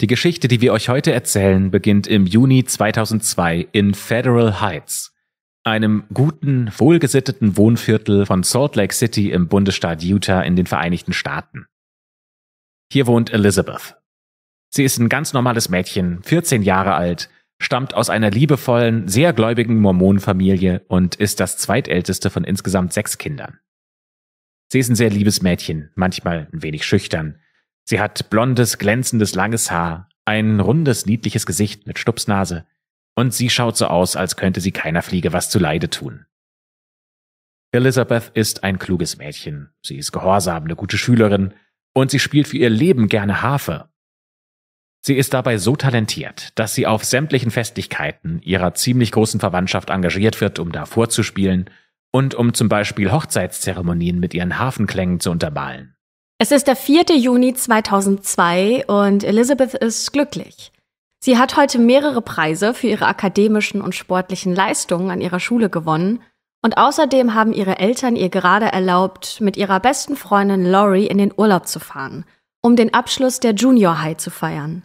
Die Geschichte, die wir euch heute erzählen, beginnt im Juni 2002 in Federal Heights, einem guten, wohlgesitteten Wohnviertel von Salt Lake City im Bundesstaat Utah in den Vereinigten Staaten. Hier wohnt Elizabeth. Sie ist ein ganz normales Mädchen, 14 Jahre alt, stammt aus einer liebevollen, sehr gläubigen Mormonenfamilie und ist das zweitälteste von insgesamt sechs Kindern. Sie ist ein sehr liebes Mädchen, manchmal ein wenig schüchtern, Sie hat blondes, glänzendes, langes Haar, ein rundes, niedliches Gesicht mit Stupsnase, und sie schaut so aus, als könnte sie keiner Fliege was zu Leide tun. Elizabeth ist ein kluges Mädchen, sie ist gehorsam, eine gute Schülerin, und sie spielt für ihr Leben gerne Harfe. Sie ist dabei so talentiert, dass sie auf sämtlichen Festlichkeiten ihrer ziemlich großen Verwandtschaft engagiert wird, um da vorzuspielen und um zum Beispiel Hochzeitszeremonien mit ihren Hafenklängen zu untermalen. Es ist der 4. Juni 2002 und Elizabeth ist glücklich. Sie hat heute mehrere Preise für ihre akademischen und sportlichen Leistungen an ihrer Schule gewonnen und außerdem haben ihre Eltern ihr gerade erlaubt, mit ihrer besten Freundin Laurie in den Urlaub zu fahren, um den Abschluss der Junior High zu feiern.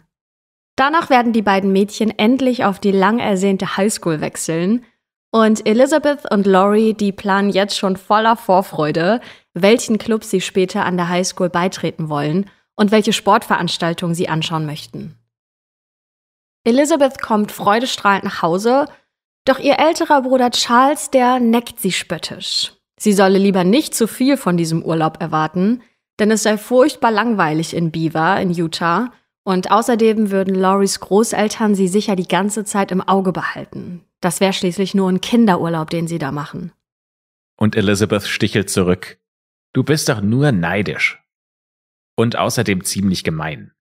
Danach werden die beiden Mädchen endlich auf die lang ersehnte Highschool wechseln und Elizabeth und Laurie, die planen jetzt schon voller Vorfreude, welchen Club sie später an der Highschool beitreten wollen und welche Sportveranstaltungen sie anschauen möchten. Elizabeth kommt freudestrahlend nach Hause, doch ihr älterer Bruder Charles, der neckt sie spöttisch. Sie solle lieber nicht zu viel von diesem Urlaub erwarten, denn es sei furchtbar langweilig in Beaver in Utah und außerdem würden Loris Großeltern sie sicher die ganze Zeit im Auge behalten. Das wäre schließlich nur ein Kinderurlaub, den sie da machen. Und Elizabeth stichelt zurück. Du bist doch nur neidisch. Und außerdem ziemlich gemein.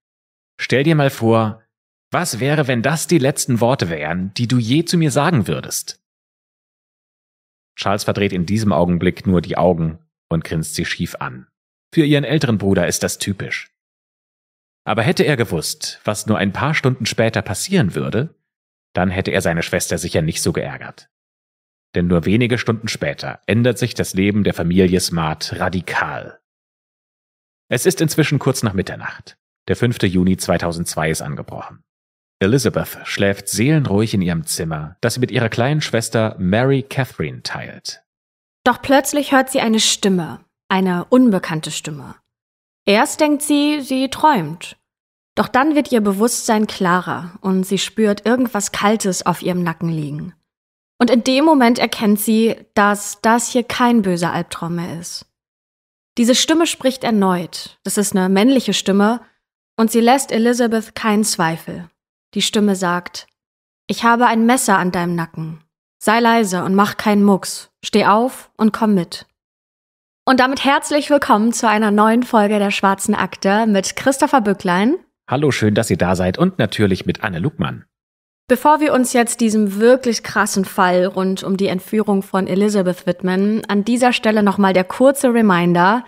Stell dir mal vor, was wäre, wenn das die letzten Worte wären, die du je zu mir sagen würdest? Charles verdreht in diesem Augenblick nur die Augen und grinst sie schief an. Für ihren älteren Bruder ist das typisch. Aber hätte er gewusst, was nur ein paar Stunden später passieren würde, dann hätte er seine Schwester sicher nicht so geärgert. Denn nur wenige Stunden später ändert sich das Leben der Familie Smart radikal. Es ist inzwischen kurz nach Mitternacht. Der 5. Juni 2002 ist angebrochen. Elizabeth schläft seelenruhig in ihrem Zimmer, das sie mit ihrer kleinen Schwester Mary Catherine teilt. Doch plötzlich hört sie eine Stimme, eine unbekannte Stimme. Erst denkt sie, sie träumt. Doch dann wird ihr Bewusstsein klarer und sie spürt irgendwas Kaltes auf ihrem Nacken liegen. Und in dem Moment erkennt sie, dass das hier kein böser Albtraum mehr ist. Diese Stimme spricht erneut. Das ist eine männliche Stimme und sie lässt Elizabeth keinen Zweifel. Die Stimme sagt, ich habe ein Messer an deinem Nacken. Sei leise und mach keinen Mucks. Steh auf und komm mit. Und damit herzlich willkommen zu einer neuen Folge der Schwarzen Akte mit Christopher Bücklein. Hallo, schön, dass ihr da seid und natürlich mit Anne Lugmann. Bevor wir uns jetzt diesem wirklich krassen Fall rund um die Entführung von Elizabeth widmen, an dieser Stelle nochmal der kurze Reminder.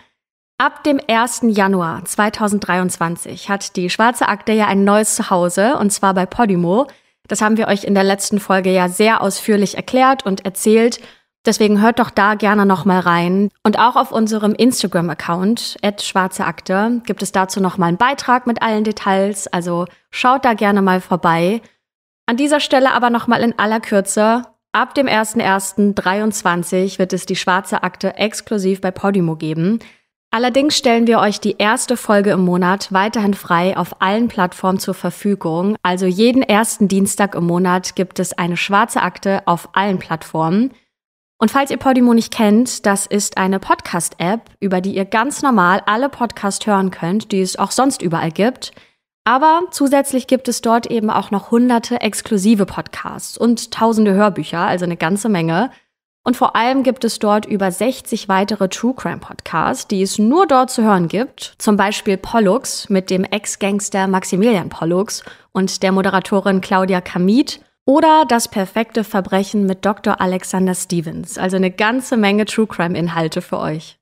Ab dem 1. Januar 2023 hat die Schwarze Akte ja ein neues Zuhause, und zwar bei Podimo. Das haben wir euch in der letzten Folge ja sehr ausführlich erklärt und erzählt. Deswegen hört doch da gerne nochmal rein. Und auch auf unserem Instagram-Account, schwarzeakte, gibt es dazu nochmal einen Beitrag mit allen Details. Also schaut da gerne mal vorbei. An dieser Stelle aber nochmal in aller Kürze. Ab dem 01.01.23 wird es die schwarze Akte exklusiv bei Podimo geben. Allerdings stellen wir euch die erste Folge im Monat weiterhin frei auf allen Plattformen zur Verfügung. Also jeden ersten Dienstag im Monat gibt es eine schwarze Akte auf allen Plattformen. Und falls ihr Podimo nicht kennt, das ist eine Podcast-App, über die ihr ganz normal alle Podcasts hören könnt, die es auch sonst überall gibt. Aber zusätzlich gibt es dort eben auch noch hunderte exklusive Podcasts und tausende Hörbücher, also eine ganze Menge. Und vor allem gibt es dort über 60 weitere True Crime Podcasts, die es nur dort zu hören gibt. Zum Beispiel Pollux mit dem Ex-Gangster Maximilian Pollux und der Moderatorin Claudia Kamit oder Das perfekte Verbrechen mit Dr. Alexander Stevens. Also eine ganze Menge True Crime Inhalte für euch.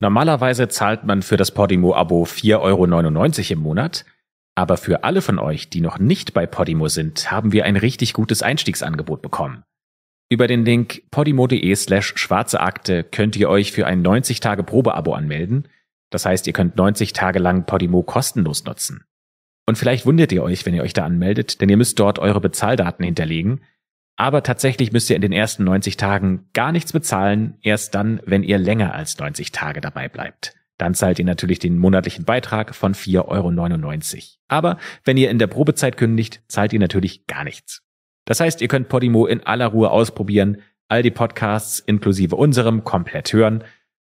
Normalerweise zahlt man für das Podimo-Abo 4,99 Euro im Monat. Aber für alle von euch, die noch nicht bei Podimo sind, haben wir ein richtig gutes Einstiegsangebot bekommen. Über den Link podimo.de slash schwarze Akte könnt ihr euch für ein 90 Tage Probeabo anmelden. Das heißt, ihr könnt 90 Tage lang Podimo kostenlos nutzen. Und vielleicht wundert ihr euch, wenn ihr euch da anmeldet, denn ihr müsst dort eure Bezahldaten hinterlegen. Aber tatsächlich müsst ihr in den ersten 90 Tagen gar nichts bezahlen, erst dann, wenn ihr länger als 90 Tage dabei bleibt. Dann zahlt ihr natürlich den monatlichen Beitrag von 4,99 Euro. Aber wenn ihr in der Probezeit kündigt, zahlt ihr natürlich gar nichts. Das heißt, ihr könnt Podimo in aller Ruhe ausprobieren, all die Podcasts inklusive unserem komplett hören.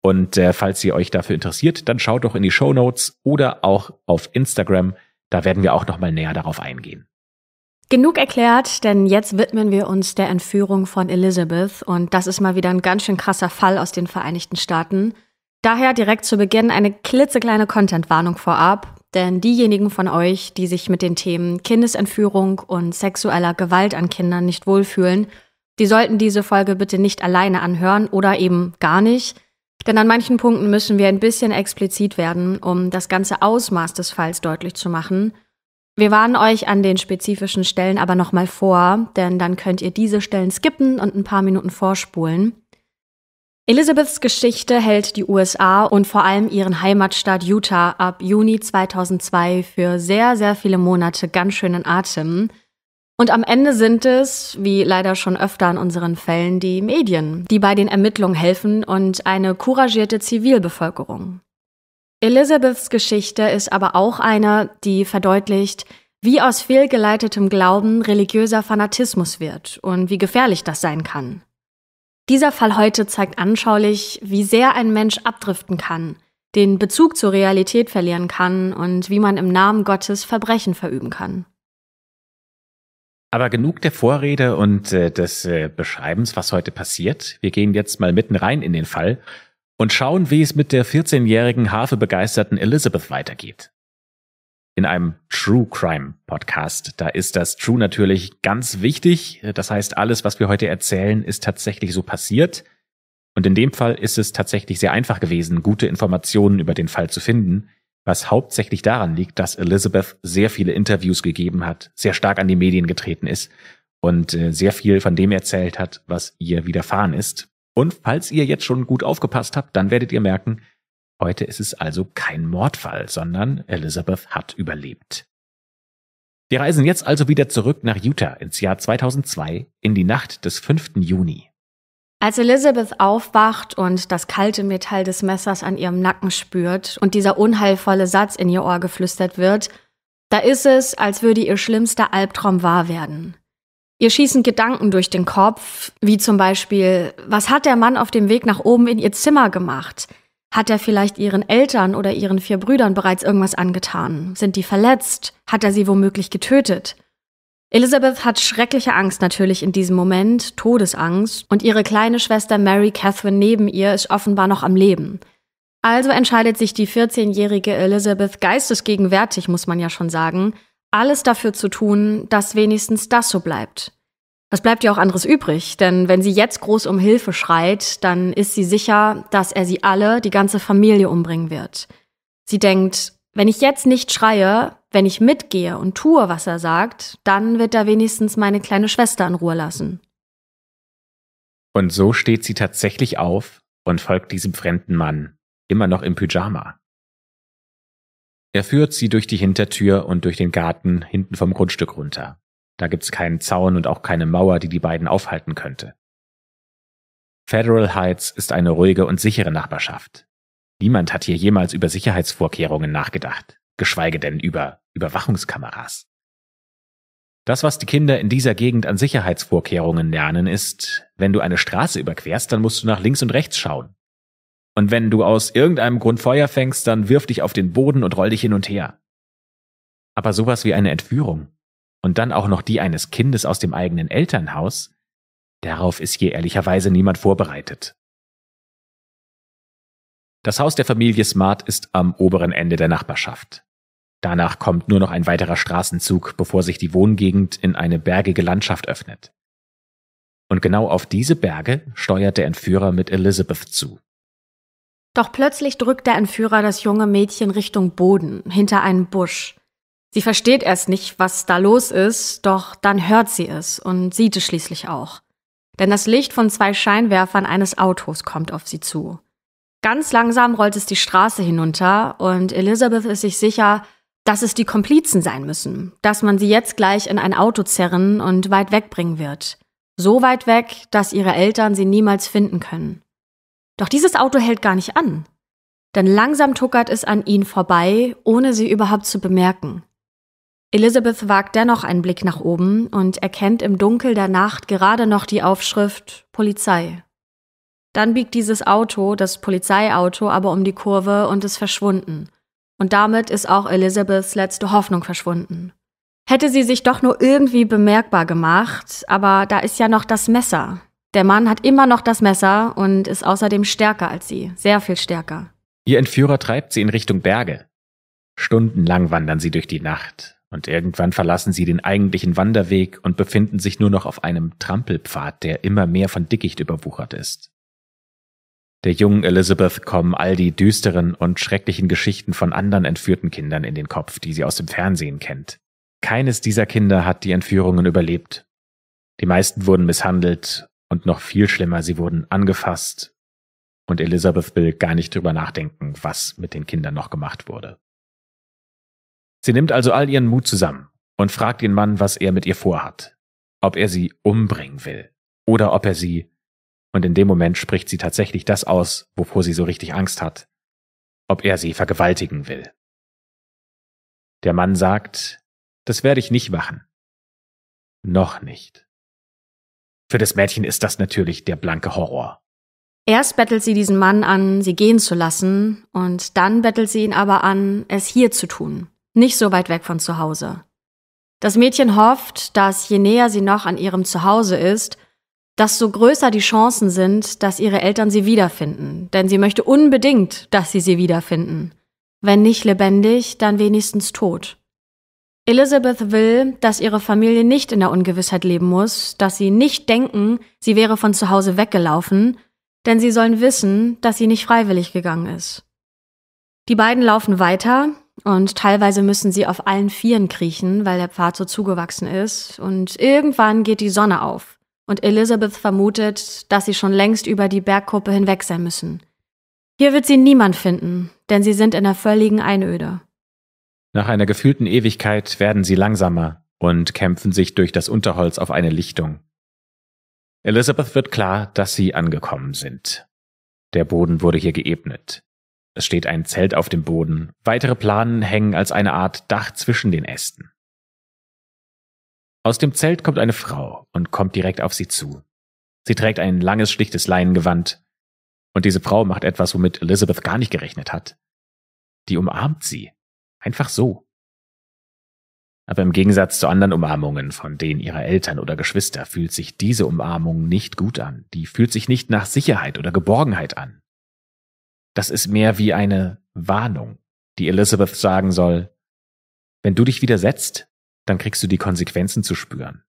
Und äh, falls ihr euch dafür interessiert, dann schaut doch in die Show Notes oder auch auf Instagram. Da werden wir auch nochmal näher darauf eingehen. Genug erklärt, denn jetzt widmen wir uns der Entführung von Elizabeth und das ist mal wieder ein ganz schön krasser Fall aus den Vereinigten Staaten. Daher direkt zu Beginn eine klitzekleine Content-Warnung vorab, denn diejenigen von euch, die sich mit den Themen Kindesentführung und sexueller Gewalt an Kindern nicht wohlfühlen, die sollten diese Folge bitte nicht alleine anhören oder eben gar nicht, denn an manchen Punkten müssen wir ein bisschen explizit werden, um das ganze Ausmaß des Falls deutlich zu machen – wir warnen euch an den spezifischen Stellen aber nochmal vor, denn dann könnt ihr diese Stellen skippen und ein paar Minuten vorspulen. Elizabeths Geschichte hält die USA und vor allem ihren Heimatstaat Utah ab Juni 2002 für sehr, sehr viele Monate ganz schön in Atem. Und am Ende sind es, wie leider schon öfter in unseren Fällen, die Medien, die bei den Ermittlungen helfen und eine couragierte Zivilbevölkerung. Elizabeths Geschichte ist aber auch eine, die verdeutlicht, wie aus fehlgeleitetem Glauben religiöser Fanatismus wird und wie gefährlich das sein kann. Dieser Fall heute zeigt anschaulich, wie sehr ein Mensch abdriften kann, den Bezug zur Realität verlieren kann und wie man im Namen Gottes Verbrechen verüben kann. Aber genug der Vorrede und äh, des äh, Beschreibens, was heute passiert. Wir gehen jetzt mal mitten rein in den Fall und schauen, wie es mit der 14-jährigen hafebegeisterten Elizabeth weitergeht. In einem True Crime Podcast, da ist das True natürlich ganz wichtig. Das heißt, alles, was wir heute erzählen, ist tatsächlich so passiert. Und in dem Fall ist es tatsächlich sehr einfach gewesen, gute Informationen über den Fall zu finden, was hauptsächlich daran liegt, dass Elizabeth sehr viele Interviews gegeben hat, sehr stark an die Medien getreten ist und äh, sehr viel von dem erzählt hat, was ihr widerfahren ist. Und falls ihr jetzt schon gut aufgepasst habt, dann werdet ihr merken, heute ist es also kein Mordfall, sondern Elizabeth hat überlebt. Wir reisen jetzt also wieder zurück nach Utah ins Jahr 2002 in die Nacht des 5. Juni. Als Elizabeth aufwacht und das kalte Metall des Messers an ihrem Nacken spürt und dieser unheilvolle Satz in ihr Ohr geflüstert wird, da ist es, als würde ihr schlimmster Albtraum wahr werden. Ihr schießen Gedanken durch den Kopf, wie zum Beispiel, was hat der Mann auf dem Weg nach oben in ihr Zimmer gemacht? Hat er vielleicht ihren Eltern oder ihren vier Brüdern bereits irgendwas angetan? Sind die verletzt? Hat er sie womöglich getötet? Elizabeth hat schreckliche Angst natürlich in diesem Moment, Todesangst, und ihre kleine Schwester Mary Catherine neben ihr ist offenbar noch am Leben. Also entscheidet sich die 14-jährige Elizabeth geistesgegenwärtig, muss man ja schon sagen, alles dafür zu tun, dass wenigstens das so bleibt. Was bleibt ja auch anderes übrig? Denn wenn sie jetzt groß um Hilfe schreit, dann ist sie sicher, dass er sie alle, die ganze Familie umbringen wird. Sie denkt, wenn ich jetzt nicht schreie, wenn ich mitgehe und tue, was er sagt, dann wird er wenigstens meine kleine Schwester in Ruhe lassen. Und so steht sie tatsächlich auf und folgt diesem fremden Mann, immer noch im Pyjama. Er führt sie durch die Hintertür und durch den Garten hinten vom Grundstück runter. Da gibt's keinen Zaun und auch keine Mauer, die die beiden aufhalten könnte. Federal Heights ist eine ruhige und sichere Nachbarschaft. Niemand hat hier jemals über Sicherheitsvorkehrungen nachgedacht, geschweige denn über Überwachungskameras. Das, was die Kinder in dieser Gegend an Sicherheitsvorkehrungen lernen, ist, wenn du eine Straße überquerst, dann musst du nach links und rechts schauen. Und wenn du aus irgendeinem Grund Feuer fängst, dann wirf dich auf den Boden und roll dich hin und her. Aber sowas wie eine Entführung und dann auch noch die eines Kindes aus dem eigenen Elternhaus, darauf ist hier ehrlicherweise niemand vorbereitet. Das Haus der Familie Smart ist am oberen Ende der Nachbarschaft. Danach kommt nur noch ein weiterer Straßenzug, bevor sich die Wohngegend in eine bergige Landschaft öffnet. Und genau auf diese Berge steuert der Entführer mit Elizabeth zu. Doch plötzlich drückt der Entführer das junge Mädchen Richtung Boden, hinter einen Busch. Sie versteht erst nicht, was da los ist, doch dann hört sie es und sieht es schließlich auch. Denn das Licht von zwei Scheinwerfern eines Autos kommt auf sie zu. Ganz langsam rollt es die Straße hinunter und Elizabeth ist sich sicher, dass es die Komplizen sein müssen, dass man sie jetzt gleich in ein Auto zerren und weit wegbringen wird. So weit weg, dass ihre Eltern sie niemals finden können. Doch dieses Auto hält gar nicht an. Denn langsam tuckert es an ihnen vorbei, ohne sie überhaupt zu bemerken. Elizabeth wagt dennoch einen Blick nach oben und erkennt im Dunkel der Nacht gerade noch die Aufschrift Polizei. Dann biegt dieses Auto, das Polizeiauto, aber um die Kurve und ist verschwunden. Und damit ist auch Elizabeths letzte Hoffnung verschwunden. Hätte sie sich doch nur irgendwie bemerkbar gemacht, aber da ist ja noch das Messer. Der Mann hat immer noch das Messer und ist außerdem stärker als sie, sehr viel stärker. Ihr Entführer treibt sie in Richtung Berge. Stundenlang wandern sie durch die Nacht, und irgendwann verlassen sie den eigentlichen Wanderweg und befinden sich nur noch auf einem Trampelpfad, der immer mehr von Dickicht überwuchert ist. Der jungen Elizabeth kommen all die düsteren und schrecklichen Geschichten von anderen entführten Kindern in den Kopf, die sie aus dem Fernsehen kennt. Keines dieser Kinder hat die Entführungen überlebt. Die meisten wurden misshandelt und noch viel schlimmer, sie wurden angefasst. Und Elizabeth will gar nicht drüber nachdenken, was mit den Kindern noch gemacht wurde. Sie nimmt also all ihren Mut zusammen und fragt den Mann, was er mit ihr vorhat. Ob er sie umbringen will oder ob er sie, und in dem Moment spricht sie tatsächlich das aus, wovor sie so richtig Angst hat, ob er sie vergewaltigen will. Der Mann sagt, das werde ich nicht machen. Noch nicht. Für das Mädchen ist das natürlich der blanke Horror. Erst bettelt sie diesen Mann an, sie gehen zu lassen, und dann bettelt sie ihn aber an, es hier zu tun, nicht so weit weg von zu Hause. Das Mädchen hofft, dass je näher sie noch an ihrem Zuhause ist, desto größer die Chancen sind, dass ihre Eltern sie wiederfinden, denn sie möchte unbedingt, dass sie sie wiederfinden. Wenn nicht lebendig, dann wenigstens tot. Elizabeth will, dass ihre Familie nicht in der Ungewissheit leben muss, dass sie nicht denken, sie wäre von zu Hause weggelaufen, denn sie sollen wissen, dass sie nicht freiwillig gegangen ist. Die beiden laufen weiter und teilweise müssen sie auf allen Vieren kriechen, weil der Pfad so zugewachsen ist, und irgendwann geht die Sonne auf und Elizabeth vermutet, dass sie schon längst über die Bergkuppe hinweg sein müssen. Hier wird sie niemand finden, denn sie sind in der völligen Einöde. Nach einer gefühlten Ewigkeit werden sie langsamer und kämpfen sich durch das Unterholz auf eine Lichtung. Elizabeth wird klar, dass sie angekommen sind. Der Boden wurde hier geebnet. Es steht ein Zelt auf dem Boden, weitere Planen hängen als eine Art Dach zwischen den Ästen. Aus dem Zelt kommt eine Frau und kommt direkt auf sie zu. Sie trägt ein langes, schlichtes Leinengewand, und diese Frau macht etwas, womit Elizabeth gar nicht gerechnet hat. Die umarmt sie. Einfach so. Aber im Gegensatz zu anderen Umarmungen von denen ihrer Eltern oder Geschwister fühlt sich diese Umarmung nicht gut an. Die fühlt sich nicht nach Sicherheit oder Geborgenheit an. Das ist mehr wie eine Warnung, die Elizabeth sagen soll, wenn du dich widersetzt, dann kriegst du die Konsequenzen zu spüren.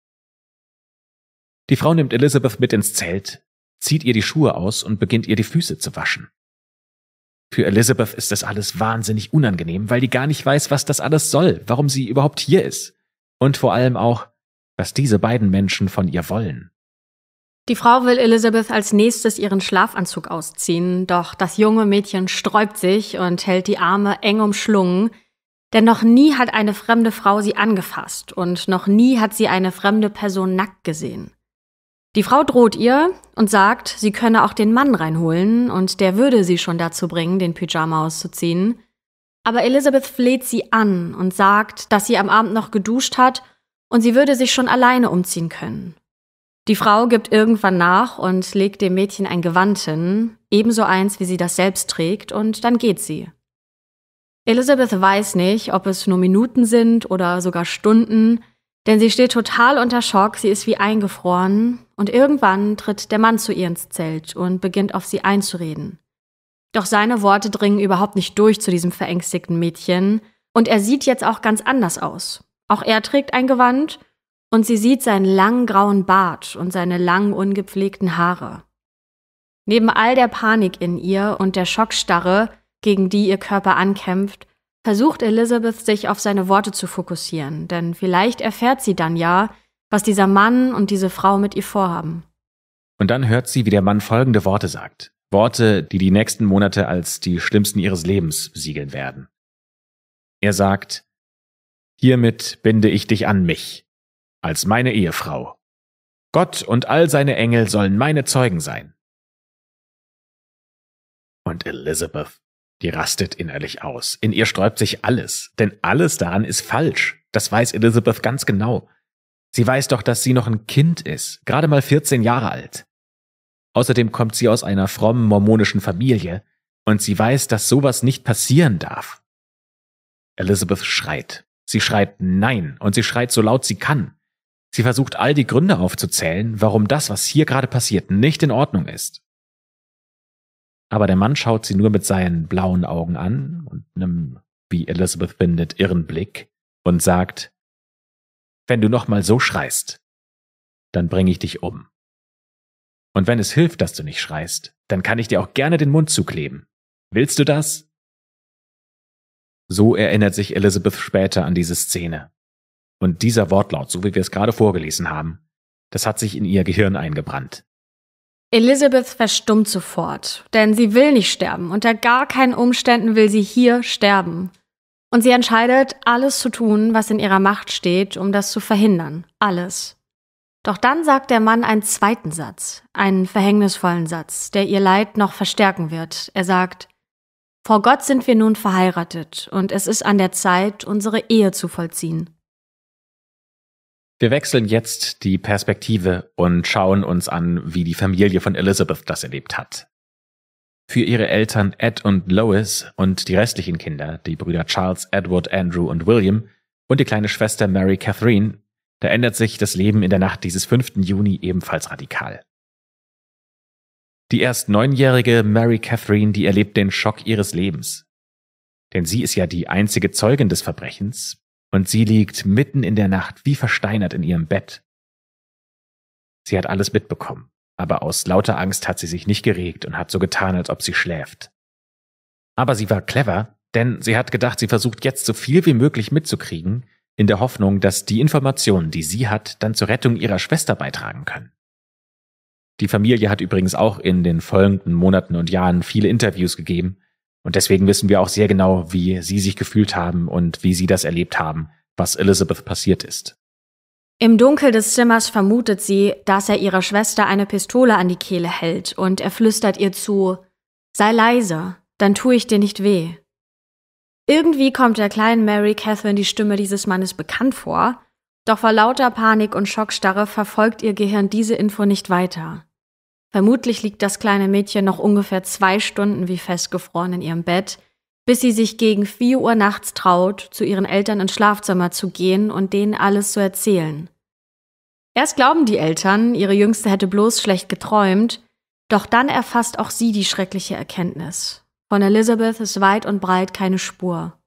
Die Frau nimmt Elizabeth mit ins Zelt, zieht ihr die Schuhe aus und beginnt ihr die Füße zu waschen. Für Elizabeth ist das alles wahnsinnig unangenehm, weil die gar nicht weiß, was das alles soll, warum sie überhaupt hier ist. Und vor allem auch, was diese beiden Menschen von ihr wollen. Die Frau will Elizabeth als nächstes ihren Schlafanzug ausziehen, doch das junge Mädchen sträubt sich und hält die Arme eng umschlungen, denn noch nie hat eine fremde Frau sie angefasst und noch nie hat sie eine fremde Person nackt gesehen. Die Frau droht ihr und sagt, sie könne auch den Mann reinholen und der würde sie schon dazu bringen, den Pyjama auszuziehen. Aber Elizabeth fleht sie an und sagt, dass sie am Abend noch geduscht hat und sie würde sich schon alleine umziehen können. Die Frau gibt irgendwann nach und legt dem Mädchen ein Gewand hin, ebenso eins, wie sie das selbst trägt, und dann geht sie. Elizabeth weiß nicht, ob es nur Minuten sind oder sogar Stunden, denn sie steht total unter Schock, sie ist wie eingefroren, und irgendwann tritt der Mann zu ihr ins Zelt und beginnt auf sie einzureden. Doch seine Worte dringen überhaupt nicht durch zu diesem verängstigten Mädchen, und er sieht jetzt auch ganz anders aus. Auch er trägt ein Gewand, und sie sieht seinen langen grauen Bart und seine langen ungepflegten Haare. Neben all der Panik in ihr und der Schockstarre, gegen die ihr Körper ankämpft, versucht Elizabeth sich auf seine Worte zu fokussieren, denn vielleicht erfährt sie dann ja, was dieser Mann und diese Frau mit ihr vorhaben. Und dann hört sie, wie der Mann folgende Worte sagt. Worte, die die nächsten Monate als die schlimmsten ihres Lebens besiegeln werden. Er sagt, Hiermit binde ich dich an mich, als meine Ehefrau. Gott und all seine Engel sollen meine Zeugen sein. Und Elizabeth, die rastet innerlich aus. In ihr sträubt sich alles, denn alles daran ist falsch. Das weiß Elizabeth ganz genau. Sie weiß doch, dass sie noch ein Kind ist, gerade mal 14 Jahre alt. Außerdem kommt sie aus einer frommen mormonischen Familie und sie weiß, dass sowas nicht passieren darf. Elizabeth schreit. Sie schreit Nein und sie schreit so laut sie kann. Sie versucht all die Gründe aufzuzählen, warum das, was hier gerade passiert, nicht in Ordnung ist. Aber der Mann schaut sie nur mit seinen blauen Augen an und einem, wie Elizabeth findet, irren Blick und sagt, wenn du noch mal so schreist, dann bringe ich dich um. Und wenn es hilft, dass du nicht schreist, dann kann ich dir auch gerne den Mund zukleben. Willst du das? So erinnert sich Elizabeth später an diese Szene. Und dieser Wortlaut, so wie wir es gerade vorgelesen haben, das hat sich in ihr Gehirn eingebrannt. Elizabeth verstummt sofort, denn sie will nicht sterben. Unter gar keinen Umständen will sie hier sterben. Und sie entscheidet, alles zu tun, was in ihrer Macht steht, um das zu verhindern. Alles. Doch dann sagt der Mann einen zweiten Satz, einen verhängnisvollen Satz, der ihr Leid noch verstärken wird. Er sagt, Vor Gott sind wir nun verheiratet, und es ist an der Zeit, unsere Ehe zu vollziehen. Wir wechseln jetzt die Perspektive und schauen uns an, wie die Familie von Elizabeth das erlebt hat. Für ihre Eltern Ed und Lois und die restlichen Kinder, die Brüder Charles, Edward, Andrew und William und die kleine Schwester Mary Catherine, da ändert sich das Leben in der Nacht dieses 5. Juni ebenfalls radikal. Die erst neunjährige Mary Catherine, die erlebt den Schock ihres Lebens. Denn sie ist ja die einzige Zeugin des Verbrechens, und sie liegt mitten in der Nacht wie versteinert in ihrem Bett. Sie hat alles mitbekommen, aber aus lauter Angst hat sie sich nicht geregt und hat so getan, als ob sie schläft. Aber sie war clever, denn sie hat gedacht, sie versucht jetzt so viel wie möglich mitzukriegen, in der Hoffnung, dass die Informationen, die sie hat, dann zur Rettung ihrer Schwester beitragen können. Die Familie hat übrigens auch in den folgenden Monaten und Jahren viele Interviews gegeben, und deswegen wissen wir auch sehr genau, wie sie sich gefühlt haben und wie sie das erlebt haben, was Elizabeth passiert ist. Im Dunkel des Zimmers vermutet sie, dass er ihrer Schwester eine Pistole an die Kehle hält und er flüstert ihr zu, sei leise, dann tue ich dir nicht weh. Irgendwie kommt der kleinen Mary Catherine die Stimme dieses Mannes bekannt vor, doch vor lauter Panik und Schockstarre verfolgt ihr Gehirn diese Info nicht weiter. Vermutlich liegt das kleine Mädchen noch ungefähr zwei Stunden wie festgefroren in ihrem Bett, bis sie sich gegen vier Uhr nachts traut, zu ihren Eltern ins Schlafzimmer zu gehen und denen alles zu erzählen. Erst glauben die Eltern, ihre Jüngste hätte bloß schlecht geträumt, doch dann erfasst auch sie die schreckliche Erkenntnis. Von Elizabeth ist weit und breit keine Spur.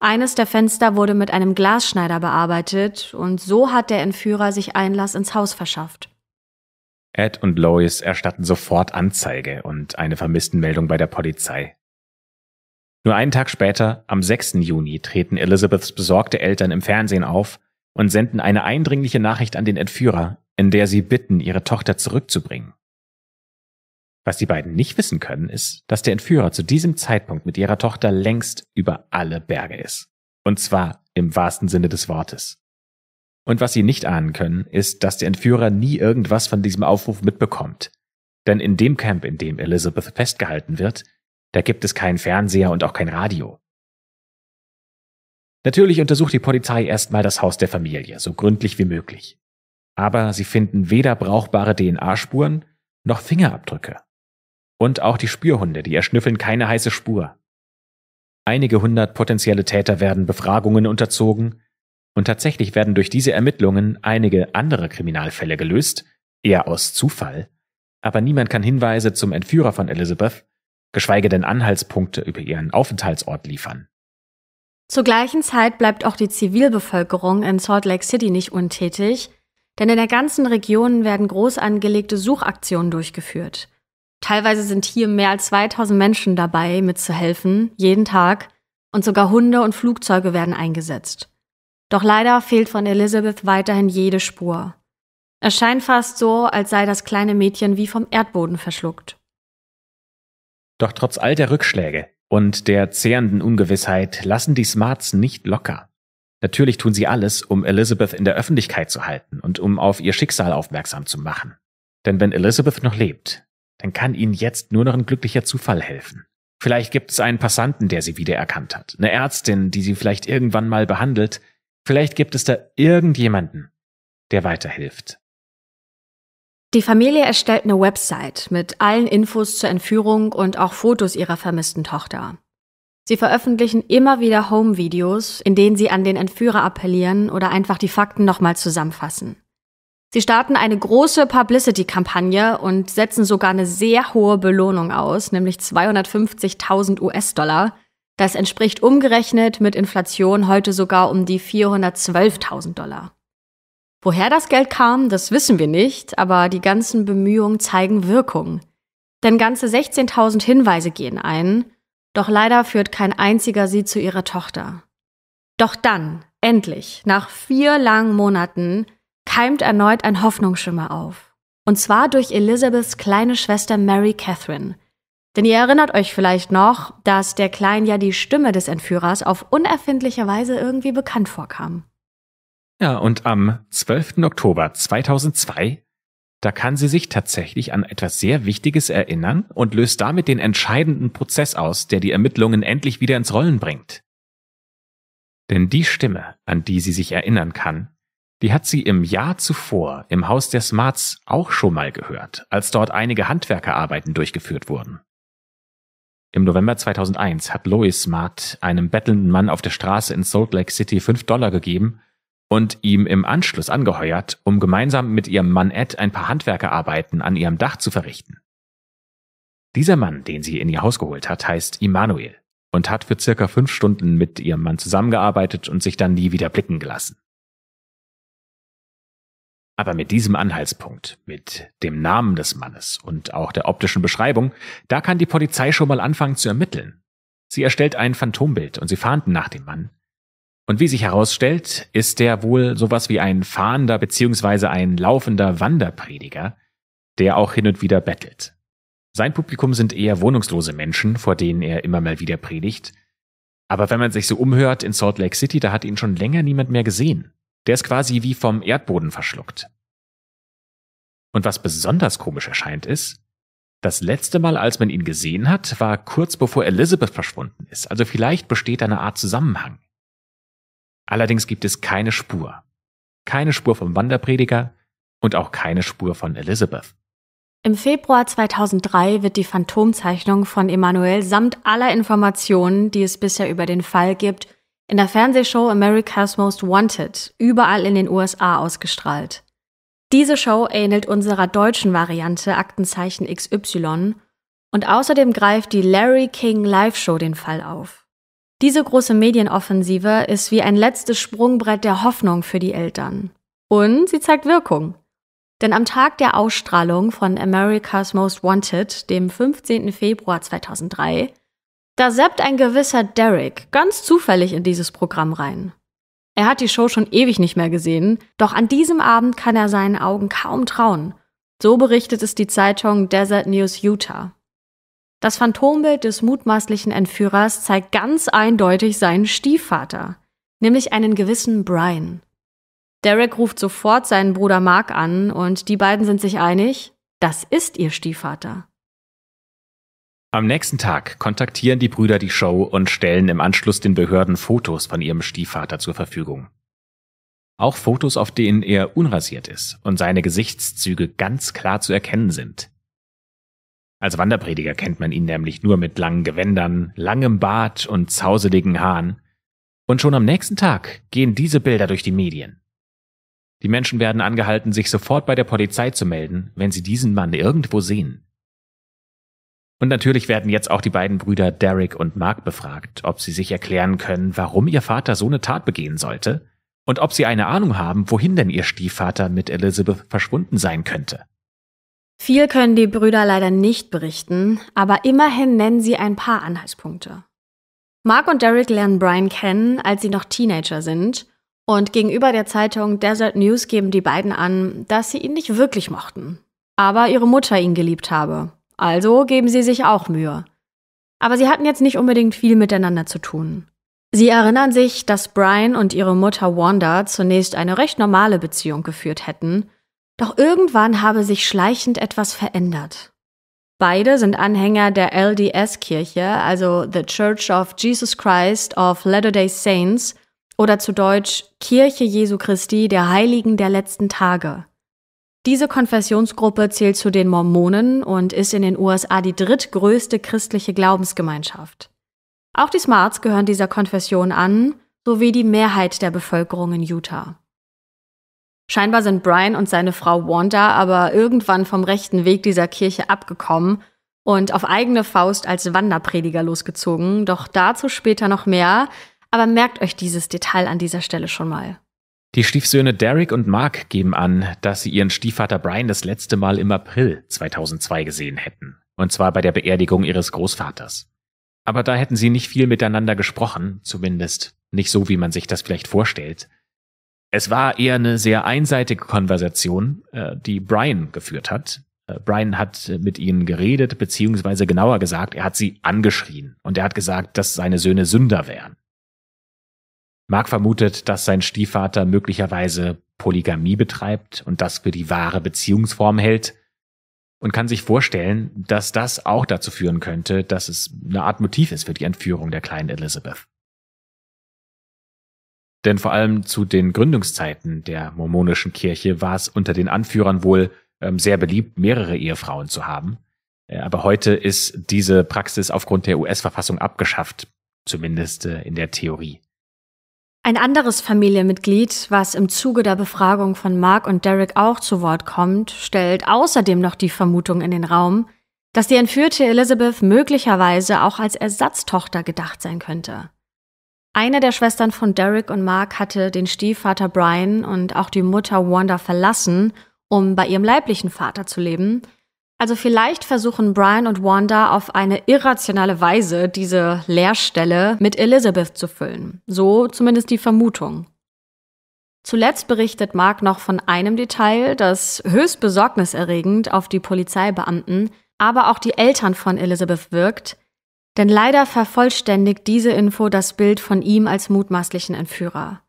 Eines der Fenster wurde mit einem Glasschneider bearbeitet und so hat der Entführer sich Einlass ins Haus verschafft. Ed und Lois erstatten sofort Anzeige und eine Vermisstenmeldung bei der Polizei. Nur einen Tag später, am 6. Juni, treten Elizabeths besorgte Eltern im Fernsehen auf und senden eine eindringliche Nachricht an den Entführer, in der sie bitten, ihre Tochter zurückzubringen. Was die beiden nicht wissen können, ist, dass der Entführer zu diesem Zeitpunkt mit ihrer Tochter längst über alle Berge ist. Und zwar im wahrsten Sinne des Wortes. Und was sie nicht ahnen können, ist, dass der Entführer nie irgendwas von diesem Aufruf mitbekommt. Denn in dem Camp, in dem Elizabeth festgehalten wird, da gibt es keinen Fernseher und auch kein Radio. Natürlich untersucht die Polizei erstmal das Haus der Familie, so gründlich wie möglich. Aber sie finden weder brauchbare DNA-Spuren noch Fingerabdrücke. Und auch die Spürhunde, die erschnüffeln keine heiße Spur. Einige hundert potenzielle Täter werden Befragungen unterzogen und tatsächlich werden durch diese Ermittlungen einige andere Kriminalfälle gelöst, eher aus Zufall, aber niemand kann Hinweise zum Entführer von Elizabeth, geschweige denn Anhaltspunkte über ihren Aufenthaltsort liefern. Zur gleichen Zeit bleibt auch die Zivilbevölkerung in Salt Lake City nicht untätig, denn in der ganzen Region werden groß angelegte Suchaktionen durchgeführt. Teilweise sind hier mehr als 2000 Menschen dabei, mitzuhelfen, jeden Tag, und sogar Hunde und Flugzeuge werden eingesetzt. Doch leider fehlt von Elizabeth weiterhin jede Spur. Es scheint fast so, als sei das kleine Mädchen wie vom Erdboden verschluckt. Doch trotz all der Rückschläge und der zehrenden Ungewissheit lassen die Smarts nicht locker. Natürlich tun sie alles, um Elizabeth in der Öffentlichkeit zu halten und um auf ihr Schicksal aufmerksam zu machen. Denn wenn Elizabeth noch lebt, dann kann ihnen jetzt nur noch ein glücklicher Zufall helfen. Vielleicht gibt es einen Passanten, der sie wiedererkannt hat, eine Ärztin, die sie vielleicht irgendwann mal behandelt, vielleicht gibt es da irgendjemanden, der weiterhilft. Die Familie erstellt eine Website mit allen Infos zur Entführung und auch Fotos ihrer vermissten Tochter. Sie veröffentlichen immer wieder Home-Videos, in denen sie an den Entführer appellieren oder einfach die Fakten nochmal zusammenfassen. Sie starten eine große Publicity-Kampagne und setzen sogar eine sehr hohe Belohnung aus, nämlich 250.000 US-Dollar. Das entspricht umgerechnet mit Inflation heute sogar um die 412.000 Dollar. Woher das Geld kam, das wissen wir nicht, aber die ganzen Bemühungen zeigen Wirkung. Denn ganze 16.000 Hinweise gehen ein, doch leider führt kein einziger sie zu ihrer Tochter. Doch dann, endlich, nach vier langen Monaten, keimt erneut ein Hoffnungsschimmer auf. Und zwar durch Elizabeths kleine Schwester Mary Catherine. Denn ihr erinnert euch vielleicht noch, dass der Kleinen ja die Stimme des Entführers auf unerfindliche Weise irgendwie bekannt vorkam. Ja, und am 12. Oktober 2002, da kann sie sich tatsächlich an etwas sehr Wichtiges erinnern und löst damit den entscheidenden Prozess aus, der die Ermittlungen endlich wieder ins Rollen bringt. Denn die Stimme, an die sie sich erinnern kann, die hat sie im Jahr zuvor im Haus der Smarts auch schon mal gehört, als dort einige Handwerkerarbeiten durchgeführt wurden. Im November 2001 hat Lois Smart einem bettelnden Mann auf der Straße in Salt Lake City 5 Dollar gegeben und ihm im Anschluss angeheuert, um gemeinsam mit ihrem Mann Ed ein paar Handwerkerarbeiten an ihrem Dach zu verrichten. Dieser Mann, den sie in ihr Haus geholt hat, heißt Immanuel und hat für circa fünf Stunden mit ihrem Mann zusammengearbeitet und sich dann nie wieder blicken gelassen. Aber mit diesem Anhaltspunkt, mit dem Namen des Mannes und auch der optischen Beschreibung, da kann die Polizei schon mal anfangen zu ermitteln. Sie erstellt ein Phantombild und sie fahnden nach dem Mann, und wie sich herausstellt, ist der wohl sowas wie ein fahrender bzw. ein laufender Wanderprediger, der auch hin und wieder bettelt. Sein Publikum sind eher wohnungslose Menschen, vor denen er immer mal wieder predigt. Aber wenn man sich so umhört in Salt Lake City, da hat ihn schon länger niemand mehr gesehen. Der ist quasi wie vom Erdboden verschluckt. Und was besonders komisch erscheint ist, das letzte Mal, als man ihn gesehen hat, war kurz bevor Elizabeth verschwunden ist. Also vielleicht besteht eine Art Zusammenhang. Allerdings gibt es keine Spur. Keine Spur vom Wanderprediger und auch keine Spur von Elizabeth. Im Februar 2003 wird die Phantomzeichnung von Emanuel samt aller Informationen, die es bisher über den Fall gibt, in der Fernsehshow America's Most Wanted überall in den USA ausgestrahlt. Diese Show ähnelt unserer deutschen Variante Aktenzeichen XY und außerdem greift die Larry King Live Show den Fall auf. Diese große Medienoffensive ist wie ein letztes Sprungbrett der Hoffnung für die Eltern. Und sie zeigt Wirkung. Denn am Tag der Ausstrahlung von America's Most Wanted, dem 15. Februar 2003, da seppt ein gewisser Derek ganz zufällig in dieses Programm rein. Er hat die Show schon ewig nicht mehr gesehen, doch an diesem Abend kann er seinen Augen kaum trauen. So berichtet es die Zeitung Desert News Utah. Das Phantombild des mutmaßlichen Entführers zeigt ganz eindeutig seinen Stiefvater, nämlich einen gewissen Brian. Derek ruft sofort seinen Bruder Mark an und die beiden sind sich einig, das ist ihr Stiefvater. Am nächsten Tag kontaktieren die Brüder die Show und stellen im Anschluss den Behörden Fotos von ihrem Stiefvater zur Verfügung. Auch Fotos, auf denen er unrasiert ist und seine Gesichtszüge ganz klar zu erkennen sind. Als Wanderprediger kennt man ihn nämlich nur mit langen Gewändern, langem Bart und zauseligen Haaren. Und schon am nächsten Tag gehen diese Bilder durch die Medien. Die Menschen werden angehalten, sich sofort bei der Polizei zu melden, wenn sie diesen Mann irgendwo sehen. Und natürlich werden jetzt auch die beiden Brüder Derek und Mark befragt, ob sie sich erklären können, warum ihr Vater so eine Tat begehen sollte und ob sie eine Ahnung haben, wohin denn ihr Stiefvater mit Elizabeth verschwunden sein könnte. Viel können die Brüder leider nicht berichten, aber immerhin nennen sie ein paar Anhaltspunkte. Mark und Derek lernen Brian kennen, als sie noch Teenager sind, und gegenüber der Zeitung Desert News geben die beiden an, dass sie ihn nicht wirklich mochten, aber ihre Mutter ihn geliebt habe. Also geben sie sich auch Mühe. Aber sie hatten jetzt nicht unbedingt viel miteinander zu tun. Sie erinnern sich, dass Brian und ihre Mutter Wanda zunächst eine recht normale Beziehung geführt hätten, doch irgendwann habe sich schleichend etwas verändert. Beide sind Anhänger der LDS-Kirche, also The Church of Jesus Christ of Latter-day Saints oder zu Deutsch Kirche Jesu Christi der Heiligen der letzten Tage. Diese Konfessionsgruppe zählt zu den Mormonen und ist in den USA die drittgrößte christliche Glaubensgemeinschaft. Auch die Smarts gehören dieser Konfession an, sowie die Mehrheit der Bevölkerung in Utah. Scheinbar sind Brian und seine Frau Wanda aber irgendwann vom rechten Weg dieser Kirche abgekommen und auf eigene Faust als Wanderprediger losgezogen, doch dazu später noch mehr, aber merkt euch dieses Detail an dieser Stelle schon mal. Die Stiefsöhne Derek und Mark geben an, dass sie ihren Stiefvater Brian das letzte Mal im April 2002 gesehen hätten, und zwar bei der Beerdigung ihres Großvaters. Aber da hätten sie nicht viel miteinander gesprochen, zumindest nicht so, wie man sich das vielleicht vorstellt. Es war eher eine sehr einseitige Konversation, äh, die Brian geführt hat. Äh, Brian hat mit ihnen geredet, beziehungsweise genauer gesagt, er hat sie angeschrien und er hat gesagt, dass seine Söhne Sünder wären. Mark vermutet, dass sein Stiefvater möglicherweise Polygamie betreibt und das für die wahre Beziehungsform hält, und kann sich vorstellen, dass das auch dazu führen könnte, dass es eine Art Motiv ist für die Entführung der kleinen Elizabeth. Denn vor allem zu den Gründungszeiten der mormonischen Kirche war es unter den Anführern wohl ähm, sehr beliebt, mehrere Ehefrauen zu haben. Äh, aber heute ist diese Praxis aufgrund der US-Verfassung abgeschafft, zumindest äh, in der Theorie. Ein anderes Familienmitglied, was im Zuge der Befragung von Mark und Derek auch zu Wort kommt, stellt außerdem noch die Vermutung in den Raum, dass die entführte Elizabeth möglicherweise auch als Ersatztochter gedacht sein könnte. Eine der Schwestern von Derek und Mark hatte den Stiefvater Brian und auch die Mutter Wanda verlassen, um bei ihrem leiblichen Vater zu leben, also vielleicht versuchen Brian und Wanda auf eine irrationale Weise diese Leerstelle mit Elizabeth zu füllen. So zumindest die Vermutung. Zuletzt berichtet Mark noch von einem Detail, das höchst besorgniserregend auf die Polizeibeamten, aber auch die Eltern von Elizabeth wirkt, denn leider vervollständigt diese Info das Bild von ihm als mutmaßlichen Entführer.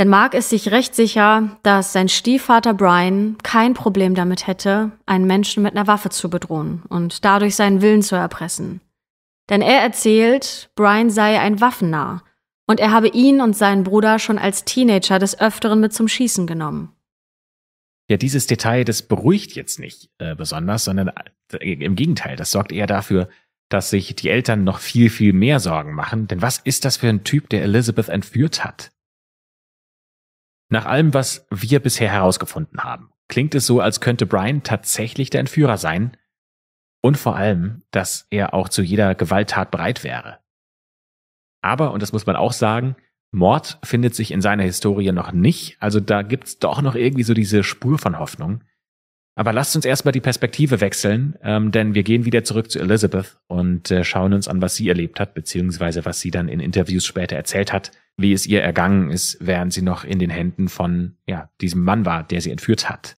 Denn Mark ist sich recht sicher, dass sein Stiefvater Brian kein Problem damit hätte, einen Menschen mit einer Waffe zu bedrohen und dadurch seinen Willen zu erpressen. Denn er erzählt, Brian sei ein Waffennah und er habe ihn und seinen Bruder schon als Teenager des Öfteren mit zum Schießen genommen. Ja, dieses Detail, das beruhigt jetzt nicht äh, besonders, sondern äh, im Gegenteil, das sorgt eher dafür, dass sich die Eltern noch viel, viel mehr Sorgen machen. Denn was ist das für ein Typ, der Elizabeth entführt hat? Nach allem, was wir bisher herausgefunden haben, klingt es so, als könnte Brian tatsächlich der Entführer sein und vor allem, dass er auch zu jeder Gewalttat bereit wäre. Aber, und das muss man auch sagen, Mord findet sich in seiner Historie noch nicht, also da gibt's doch noch irgendwie so diese Spur von Hoffnung. Aber lasst uns erstmal die Perspektive wechseln, ähm, denn wir gehen wieder zurück zu Elizabeth und äh, schauen uns an, was sie erlebt hat, beziehungsweise was sie dann in Interviews später erzählt hat, wie es ihr ergangen ist, während sie noch in den Händen von ja, diesem Mann war, der sie entführt hat.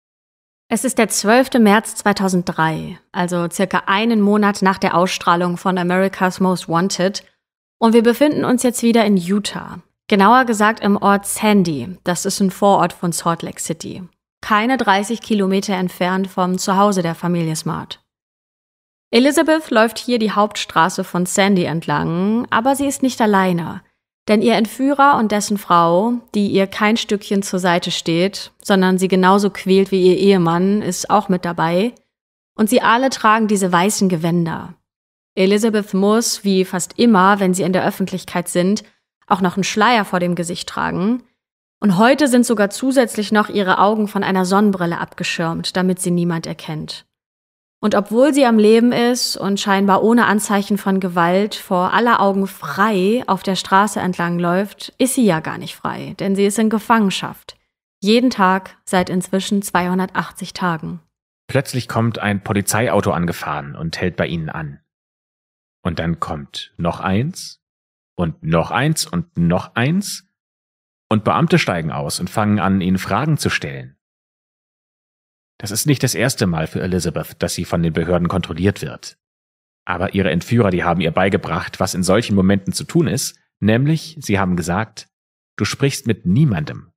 Es ist der 12. März 2003, also circa einen Monat nach der Ausstrahlung von America's Most Wanted, und wir befinden uns jetzt wieder in Utah. Genauer gesagt im Ort Sandy, das ist ein Vorort von Salt Lake City keine 30 Kilometer entfernt vom Zuhause der Familie Smart. Elizabeth läuft hier die Hauptstraße von Sandy entlang, aber sie ist nicht alleine, denn ihr Entführer und dessen Frau, die ihr kein Stückchen zur Seite steht, sondern sie genauso quält wie ihr Ehemann, ist auch mit dabei, und sie alle tragen diese weißen Gewänder. Elizabeth muss, wie fast immer, wenn sie in der Öffentlichkeit sind, auch noch einen Schleier vor dem Gesicht tragen, und heute sind sogar zusätzlich noch ihre Augen von einer Sonnenbrille abgeschirmt, damit sie niemand erkennt. Und obwohl sie am Leben ist und scheinbar ohne Anzeichen von Gewalt vor aller Augen frei auf der Straße entlang läuft, ist sie ja gar nicht frei, denn sie ist in Gefangenschaft. Jeden Tag seit inzwischen 280 Tagen. Plötzlich kommt ein Polizeiauto angefahren und hält bei ihnen an. Und dann kommt noch eins und noch eins und noch eins und Beamte steigen aus und fangen an, ihnen Fragen zu stellen. Das ist nicht das erste Mal für Elizabeth, dass sie von den Behörden kontrolliert wird. Aber ihre Entführer, die haben ihr beigebracht, was in solchen Momenten zu tun ist, Nämlich, sie haben gesagt, du sprichst mit niemandem.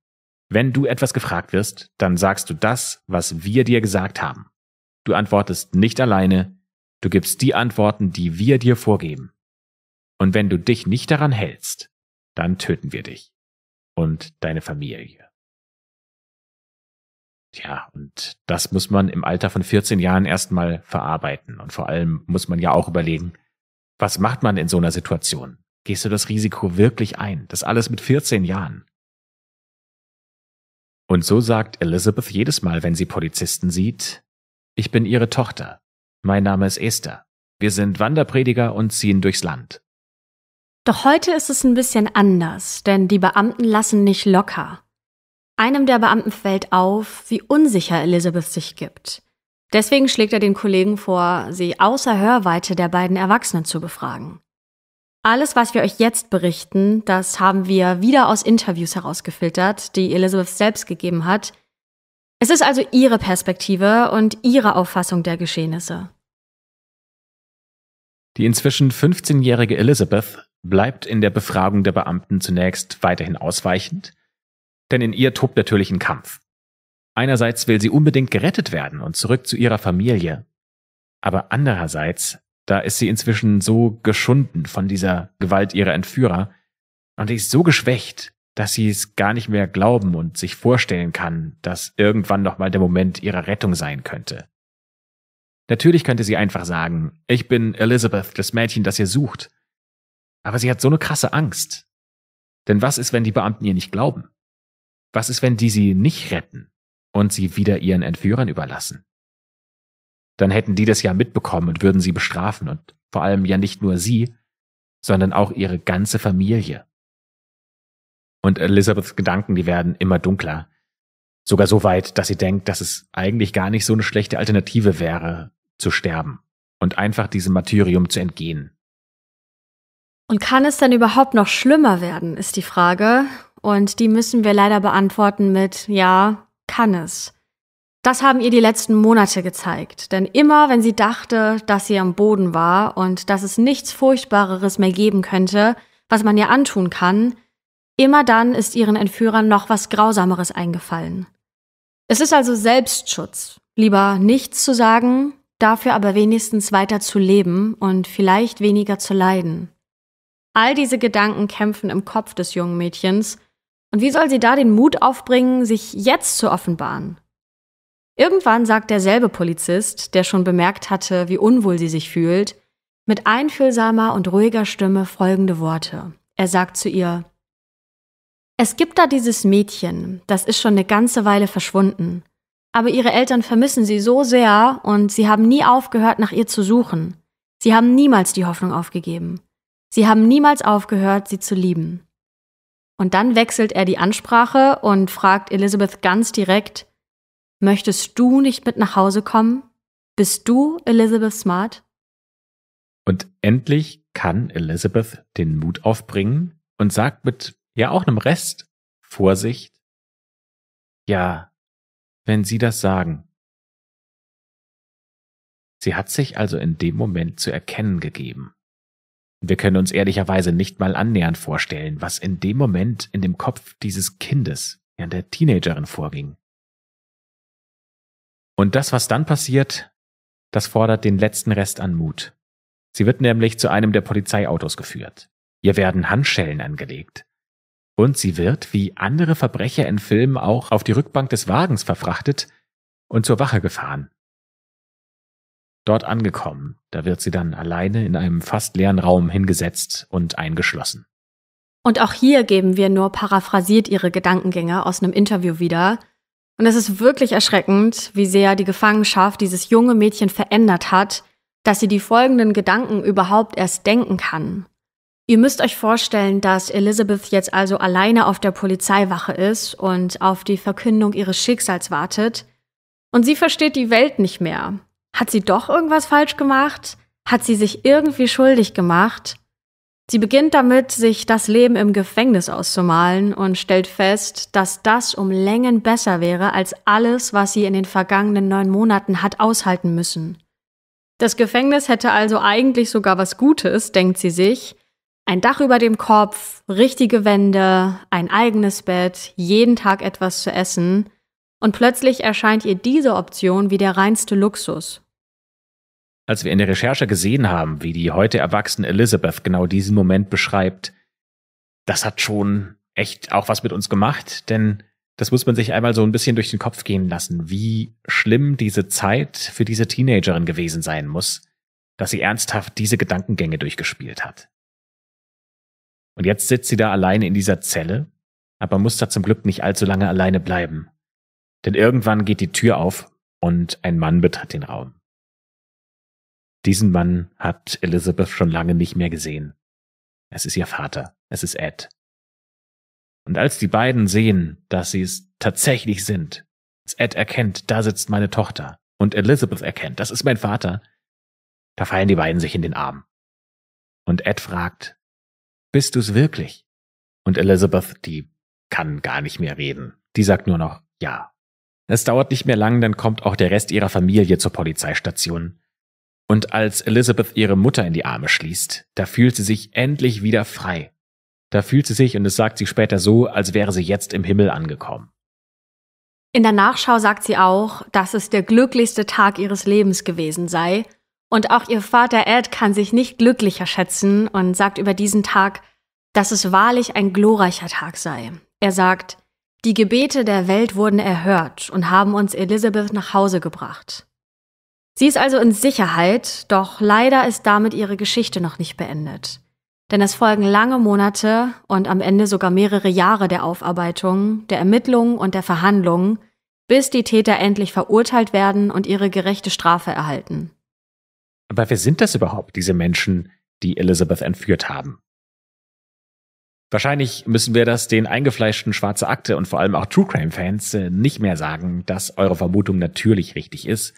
Wenn du etwas gefragt wirst, dann sagst du das, was wir dir gesagt haben. Du antwortest nicht alleine, du gibst die Antworten, die wir dir vorgeben. Und wenn du dich nicht daran hältst, dann töten wir dich und deine Familie. Tja, und das muss man im Alter von 14 Jahren erstmal verarbeiten. Und vor allem muss man ja auch überlegen, was macht man in so einer Situation? Gehst du das Risiko wirklich ein? Das alles mit 14 Jahren. Und so sagt Elizabeth jedes Mal, wenn sie Polizisten sieht, ich bin ihre Tochter. Mein Name ist Esther. Wir sind Wanderprediger und ziehen durchs Land. Doch heute ist es ein bisschen anders, denn die Beamten lassen nicht locker. Einem der Beamten fällt auf, wie unsicher Elizabeth sich gibt. Deswegen schlägt er den Kollegen vor, sie außer Hörweite der beiden Erwachsenen zu befragen. Alles, was wir euch jetzt berichten, das haben wir wieder aus Interviews herausgefiltert, die Elizabeth selbst gegeben hat. Es ist also ihre Perspektive und ihre Auffassung der Geschehnisse. Die inzwischen 15-jährige Elizabeth bleibt in der Befragung der Beamten zunächst weiterhin ausweichend, denn in ihr tobt natürlich ein Kampf. Einerseits will sie unbedingt gerettet werden und zurück zu ihrer Familie, aber andererseits da ist sie inzwischen so geschunden von dieser Gewalt ihrer Entführer und ist so geschwächt, dass sie es gar nicht mehr glauben und sich vorstellen kann, dass irgendwann noch mal der Moment ihrer Rettung sein könnte. Natürlich könnte sie einfach sagen, ich bin Elizabeth, das Mädchen, das ihr sucht. Aber sie hat so eine krasse Angst. Denn was ist, wenn die Beamten ihr nicht glauben? Was ist, wenn die sie nicht retten und sie wieder ihren Entführern überlassen? dann hätten die das ja mitbekommen und würden sie bestrafen und vor allem ja nicht nur sie, sondern auch ihre ganze Familie. Und Elizabeths Gedanken, die werden immer dunkler. Sogar so weit, dass sie denkt, dass es eigentlich gar nicht so eine schlechte Alternative wäre, zu sterben und einfach diesem Martyrium zu entgehen. Und kann es dann überhaupt noch schlimmer werden, ist die Frage. Und die müssen wir leider beantworten mit Ja, kann es. Das haben ihr die letzten Monate gezeigt. Denn immer, wenn sie dachte, dass sie am Boden war und dass es nichts Furchtbareres mehr geben könnte, was man ihr antun kann, immer dann ist ihren Entführern noch was Grausameres eingefallen. Es ist also Selbstschutz. Lieber nichts zu sagen, dafür aber wenigstens weiter zu leben und vielleicht weniger zu leiden. All diese Gedanken kämpfen im Kopf des jungen Mädchens. Und wie soll sie da den Mut aufbringen, sich jetzt zu offenbaren? Irgendwann sagt derselbe Polizist, der schon bemerkt hatte, wie unwohl sie sich fühlt, mit einfühlsamer und ruhiger Stimme folgende Worte. Er sagt zu ihr, Es gibt da dieses Mädchen, das ist schon eine ganze Weile verschwunden, aber ihre Eltern vermissen sie so sehr und sie haben nie aufgehört, nach ihr zu suchen. Sie haben niemals die Hoffnung aufgegeben. Sie haben niemals aufgehört, sie zu lieben. Und dann wechselt er die Ansprache und fragt Elizabeth ganz direkt, Möchtest du nicht mit nach Hause kommen? Bist du Elizabeth Smart? Und endlich kann Elizabeth den Mut aufbringen und sagt mit ja auch einem Rest Vorsicht, ja, wenn Sie das sagen. Sie hat sich also in dem Moment zu erkennen gegeben. Wir können uns ehrlicherweise nicht mal annähernd vorstellen, was in dem Moment in dem Kopf dieses Kindes, ja der Teenagerin vorging. Und das, was dann passiert, das fordert den letzten Rest an Mut. Sie wird nämlich zu einem der Polizeiautos geführt. Ihr werden Handschellen angelegt. Und sie wird, wie andere Verbrecher in Filmen auch, auf die Rückbank des Wagens verfrachtet und zur Wache gefahren. Dort angekommen, da wird sie dann alleine in einem fast leeren Raum hingesetzt und eingeschlossen. Und auch hier geben wir nur paraphrasiert ihre Gedankengänge aus einem Interview wieder, und es ist wirklich erschreckend, wie sehr die Gefangenschaft dieses junge Mädchen verändert hat, dass sie die folgenden Gedanken überhaupt erst denken kann. Ihr müsst euch vorstellen, dass Elizabeth jetzt also alleine auf der Polizeiwache ist und auf die Verkündung ihres Schicksals wartet. Und sie versteht die Welt nicht mehr. Hat sie doch irgendwas falsch gemacht? Hat sie sich irgendwie schuldig gemacht? Sie beginnt damit, sich das Leben im Gefängnis auszumalen und stellt fest, dass das um Längen besser wäre als alles, was sie in den vergangenen neun Monaten hat aushalten müssen. Das Gefängnis hätte also eigentlich sogar was Gutes, denkt sie sich, Ein Dach über dem Kopf, richtige Wände, ein eigenes Bett, jeden Tag etwas zu essen, und plötzlich erscheint ihr diese Option wie der reinste Luxus. Als wir in der Recherche gesehen haben, wie die heute erwachsene Elizabeth genau diesen Moment beschreibt, das hat schon echt auch was mit uns gemacht, denn das muss man sich einmal so ein bisschen durch den Kopf gehen lassen, wie schlimm diese Zeit für diese Teenagerin gewesen sein muss, dass sie ernsthaft diese Gedankengänge durchgespielt hat. Und jetzt sitzt sie da alleine in dieser Zelle, aber muss da zum Glück nicht allzu lange alleine bleiben. Denn irgendwann geht die Tür auf und ein Mann betritt den Raum. Diesen Mann hat Elizabeth schon lange nicht mehr gesehen. Es ist ihr Vater, es ist Ed. Und als die beiden sehen, dass sie es tatsächlich sind, als Ed erkennt, da sitzt meine Tochter, und Elizabeth erkennt, das ist mein Vater, da fallen die beiden sich in den Arm. Und Ed fragt, bist du's wirklich? Und Elizabeth, die kann gar nicht mehr reden. Die sagt nur noch ja. Es dauert nicht mehr lang, dann kommt auch der Rest ihrer Familie zur Polizeistation. Und als Elizabeth ihre Mutter in die Arme schließt, da fühlt sie sich endlich wieder frei. Da fühlt sie sich, und es sagt sie später so, als wäre sie jetzt im Himmel angekommen. In der Nachschau sagt sie auch, dass es der glücklichste Tag ihres Lebens gewesen sei und auch ihr Vater Ed kann sich nicht glücklicher schätzen und sagt über diesen Tag, dass es wahrlich ein glorreicher Tag sei. Er sagt, die Gebete der Welt wurden erhört und haben uns Elizabeth nach Hause gebracht. Sie ist also in Sicherheit, doch leider ist damit ihre Geschichte noch nicht beendet. Denn es folgen lange Monate und am Ende sogar mehrere Jahre der Aufarbeitung, der Ermittlungen und der Verhandlungen, bis die Täter endlich verurteilt werden und ihre gerechte Strafe erhalten. Aber wer sind das überhaupt, diese Menschen, die Elizabeth entführt haben? Wahrscheinlich müssen wir das den eingefleischten Schwarze Akte und vor allem auch True Crime Fans äh, nicht mehr sagen, dass eure Vermutung natürlich richtig ist.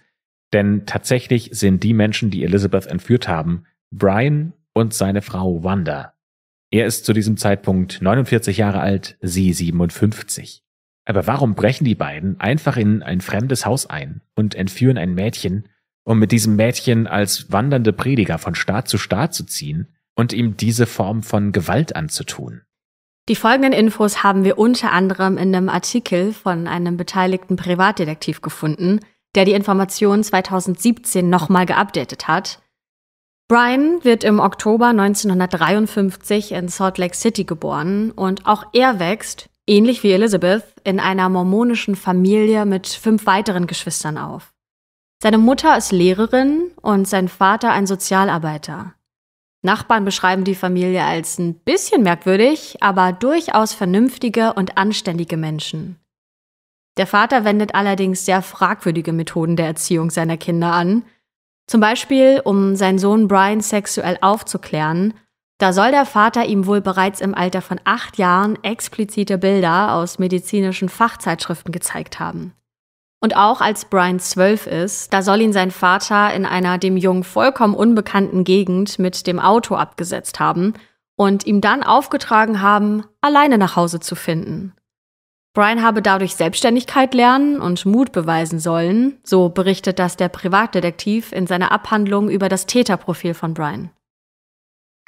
Denn tatsächlich sind die Menschen, die Elizabeth entführt haben, Brian und seine Frau Wanda. Er ist zu diesem Zeitpunkt 49 Jahre alt, sie 57. Aber warum brechen die beiden einfach in ein fremdes Haus ein und entführen ein Mädchen, um mit diesem Mädchen als wandernde Prediger von Staat zu Staat zu ziehen und ihm diese Form von Gewalt anzutun. Die folgenden Infos haben wir unter anderem in einem Artikel von einem beteiligten Privatdetektiv gefunden, der die Informationen 2017 nochmal geupdatet hat. Brian wird im Oktober 1953 in Salt Lake City geboren und auch er wächst, ähnlich wie Elizabeth, in einer mormonischen Familie mit fünf weiteren Geschwistern auf. Seine Mutter ist Lehrerin und sein Vater ein Sozialarbeiter. Nachbarn beschreiben die Familie als ein bisschen merkwürdig, aber durchaus vernünftige und anständige Menschen. Der Vater wendet allerdings sehr fragwürdige Methoden der Erziehung seiner Kinder an. Zum Beispiel, um seinen Sohn Brian sexuell aufzuklären, da soll der Vater ihm wohl bereits im Alter von acht Jahren explizite Bilder aus medizinischen Fachzeitschriften gezeigt haben. Und auch als Brian zwölf ist, da soll ihn sein Vater in einer dem Jungen vollkommen unbekannten Gegend mit dem Auto abgesetzt haben und ihm dann aufgetragen haben, alleine nach Hause zu finden. Brian habe dadurch Selbstständigkeit lernen und Mut beweisen sollen, so berichtet das der Privatdetektiv in seiner Abhandlung über das Täterprofil von Brian.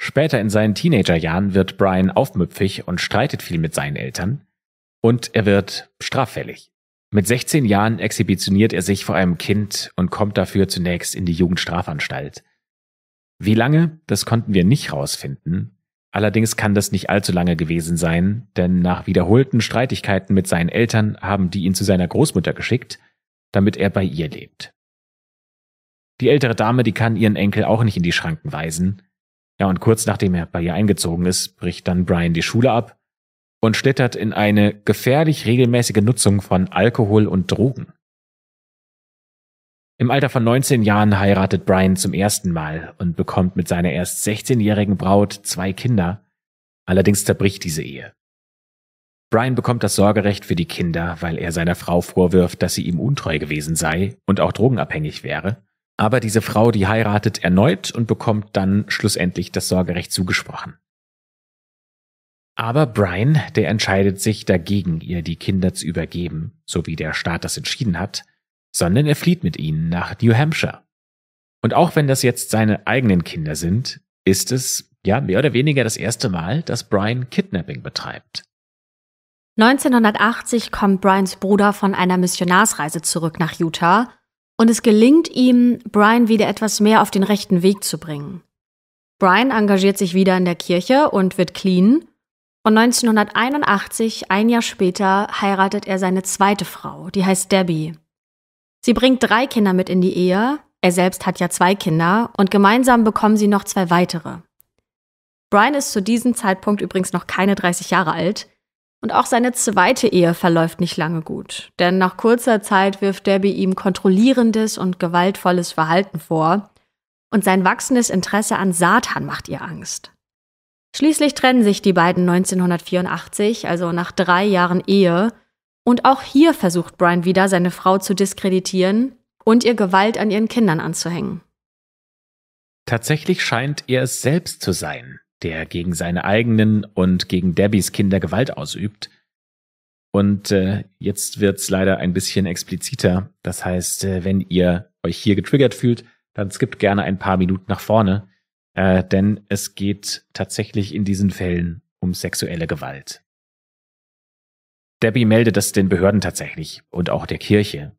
Später in seinen Teenagerjahren wird Brian aufmüpfig und streitet viel mit seinen Eltern. Und er wird straffällig. Mit 16 Jahren exhibitioniert er sich vor einem Kind und kommt dafür zunächst in die Jugendstrafanstalt. Wie lange, das konnten wir nicht rausfinden. Allerdings kann das nicht allzu lange gewesen sein, denn nach wiederholten Streitigkeiten mit seinen Eltern haben die ihn zu seiner Großmutter geschickt, damit er bei ihr lebt. Die ältere Dame, die kann ihren Enkel auch nicht in die Schranken weisen. Ja, und kurz nachdem er bei ihr eingezogen ist, bricht dann Brian die Schule ab und schlittert in eine gefährlich regelmäßige Nutzung von Alkohol und Drogen. Im Alter von 19 Jahren heiratet Brian zum ersten Mal und bekommt mit seiner erst 16-jährigen Braut zwei Kinder. Allerdings zerbricht diese Ehe. Brian bekommt das Sorgerecht für die Kinder, weil er seiner Frau vorwirft, dass sie ihm untreu gewesen sei und auch drogenabhängig wäre. Aber diese Frau, die heiratet erneut und bekommt dann schlussendlich das Sorgerecht zugesprochen. Aber Brian, der entscheidet sich dagegen, ihr die Kinder zu übergeben, so wie der Staat das entschieden hat, sondern er flieht mit ihnen nach New Hampshire. Und auch wenn das jetzt seine eigenen Kinder sind, ist es, ja mehr oder weniger das erste Mal, dass Brian Kidnapping betreibt. 1980 kommt Brians Bruder von einer Missionarsreise zurück nach Utah und es gelingt ihm, Brian wieder etwas mehr auf den rechten Weg zu bringen. Brian engagiert sich wieder in der Kirche und wird clean. Und 1981, ein Jahr später, heiratet er seine zweite Frau, die heißt Debbie. Sie bringt drei Kinder mit in die Ehe, er selbst hat ja zwei Kinder und gemeinsam bekommen sie noch zwei weitere. Brian ist zu diesem Zeitpunkt übrigens noch keine 30 Jahre alt und auch seine zweite Ehe verläuft nicht lange gut, denn nach kurzer Zeit wirft Debbie ihm kontrollierendes und gewaltvolles Verhalten vor und sein wachsendes Interesse an Satan macht ihr Angst. Schließlich trennen sich die beiden 1984, also nach drei Jahren Ehe, und auch hier versucht Brian wieder, seine Frau zu diskreditieren und ihr Gewalt an ihren Kindern anzuhängen. Tatsächlich scheint er es selbst zu sein, der gegen seine eigenen und gegen Debbies Kinder Gewalt ausübt. Und äh, jetzt wird's leider ein bisschen expliziter. Das heißt, äh, wenn ihr euch hier getriggert fühlt, dann skippt gerne ein paar Minuten nach vorne, äh, denn es geht tatsächlich in diesen Fällen um sexuelle Gewalt. Debbie meldet es den Behörden tatsächlich und auch der Kirche.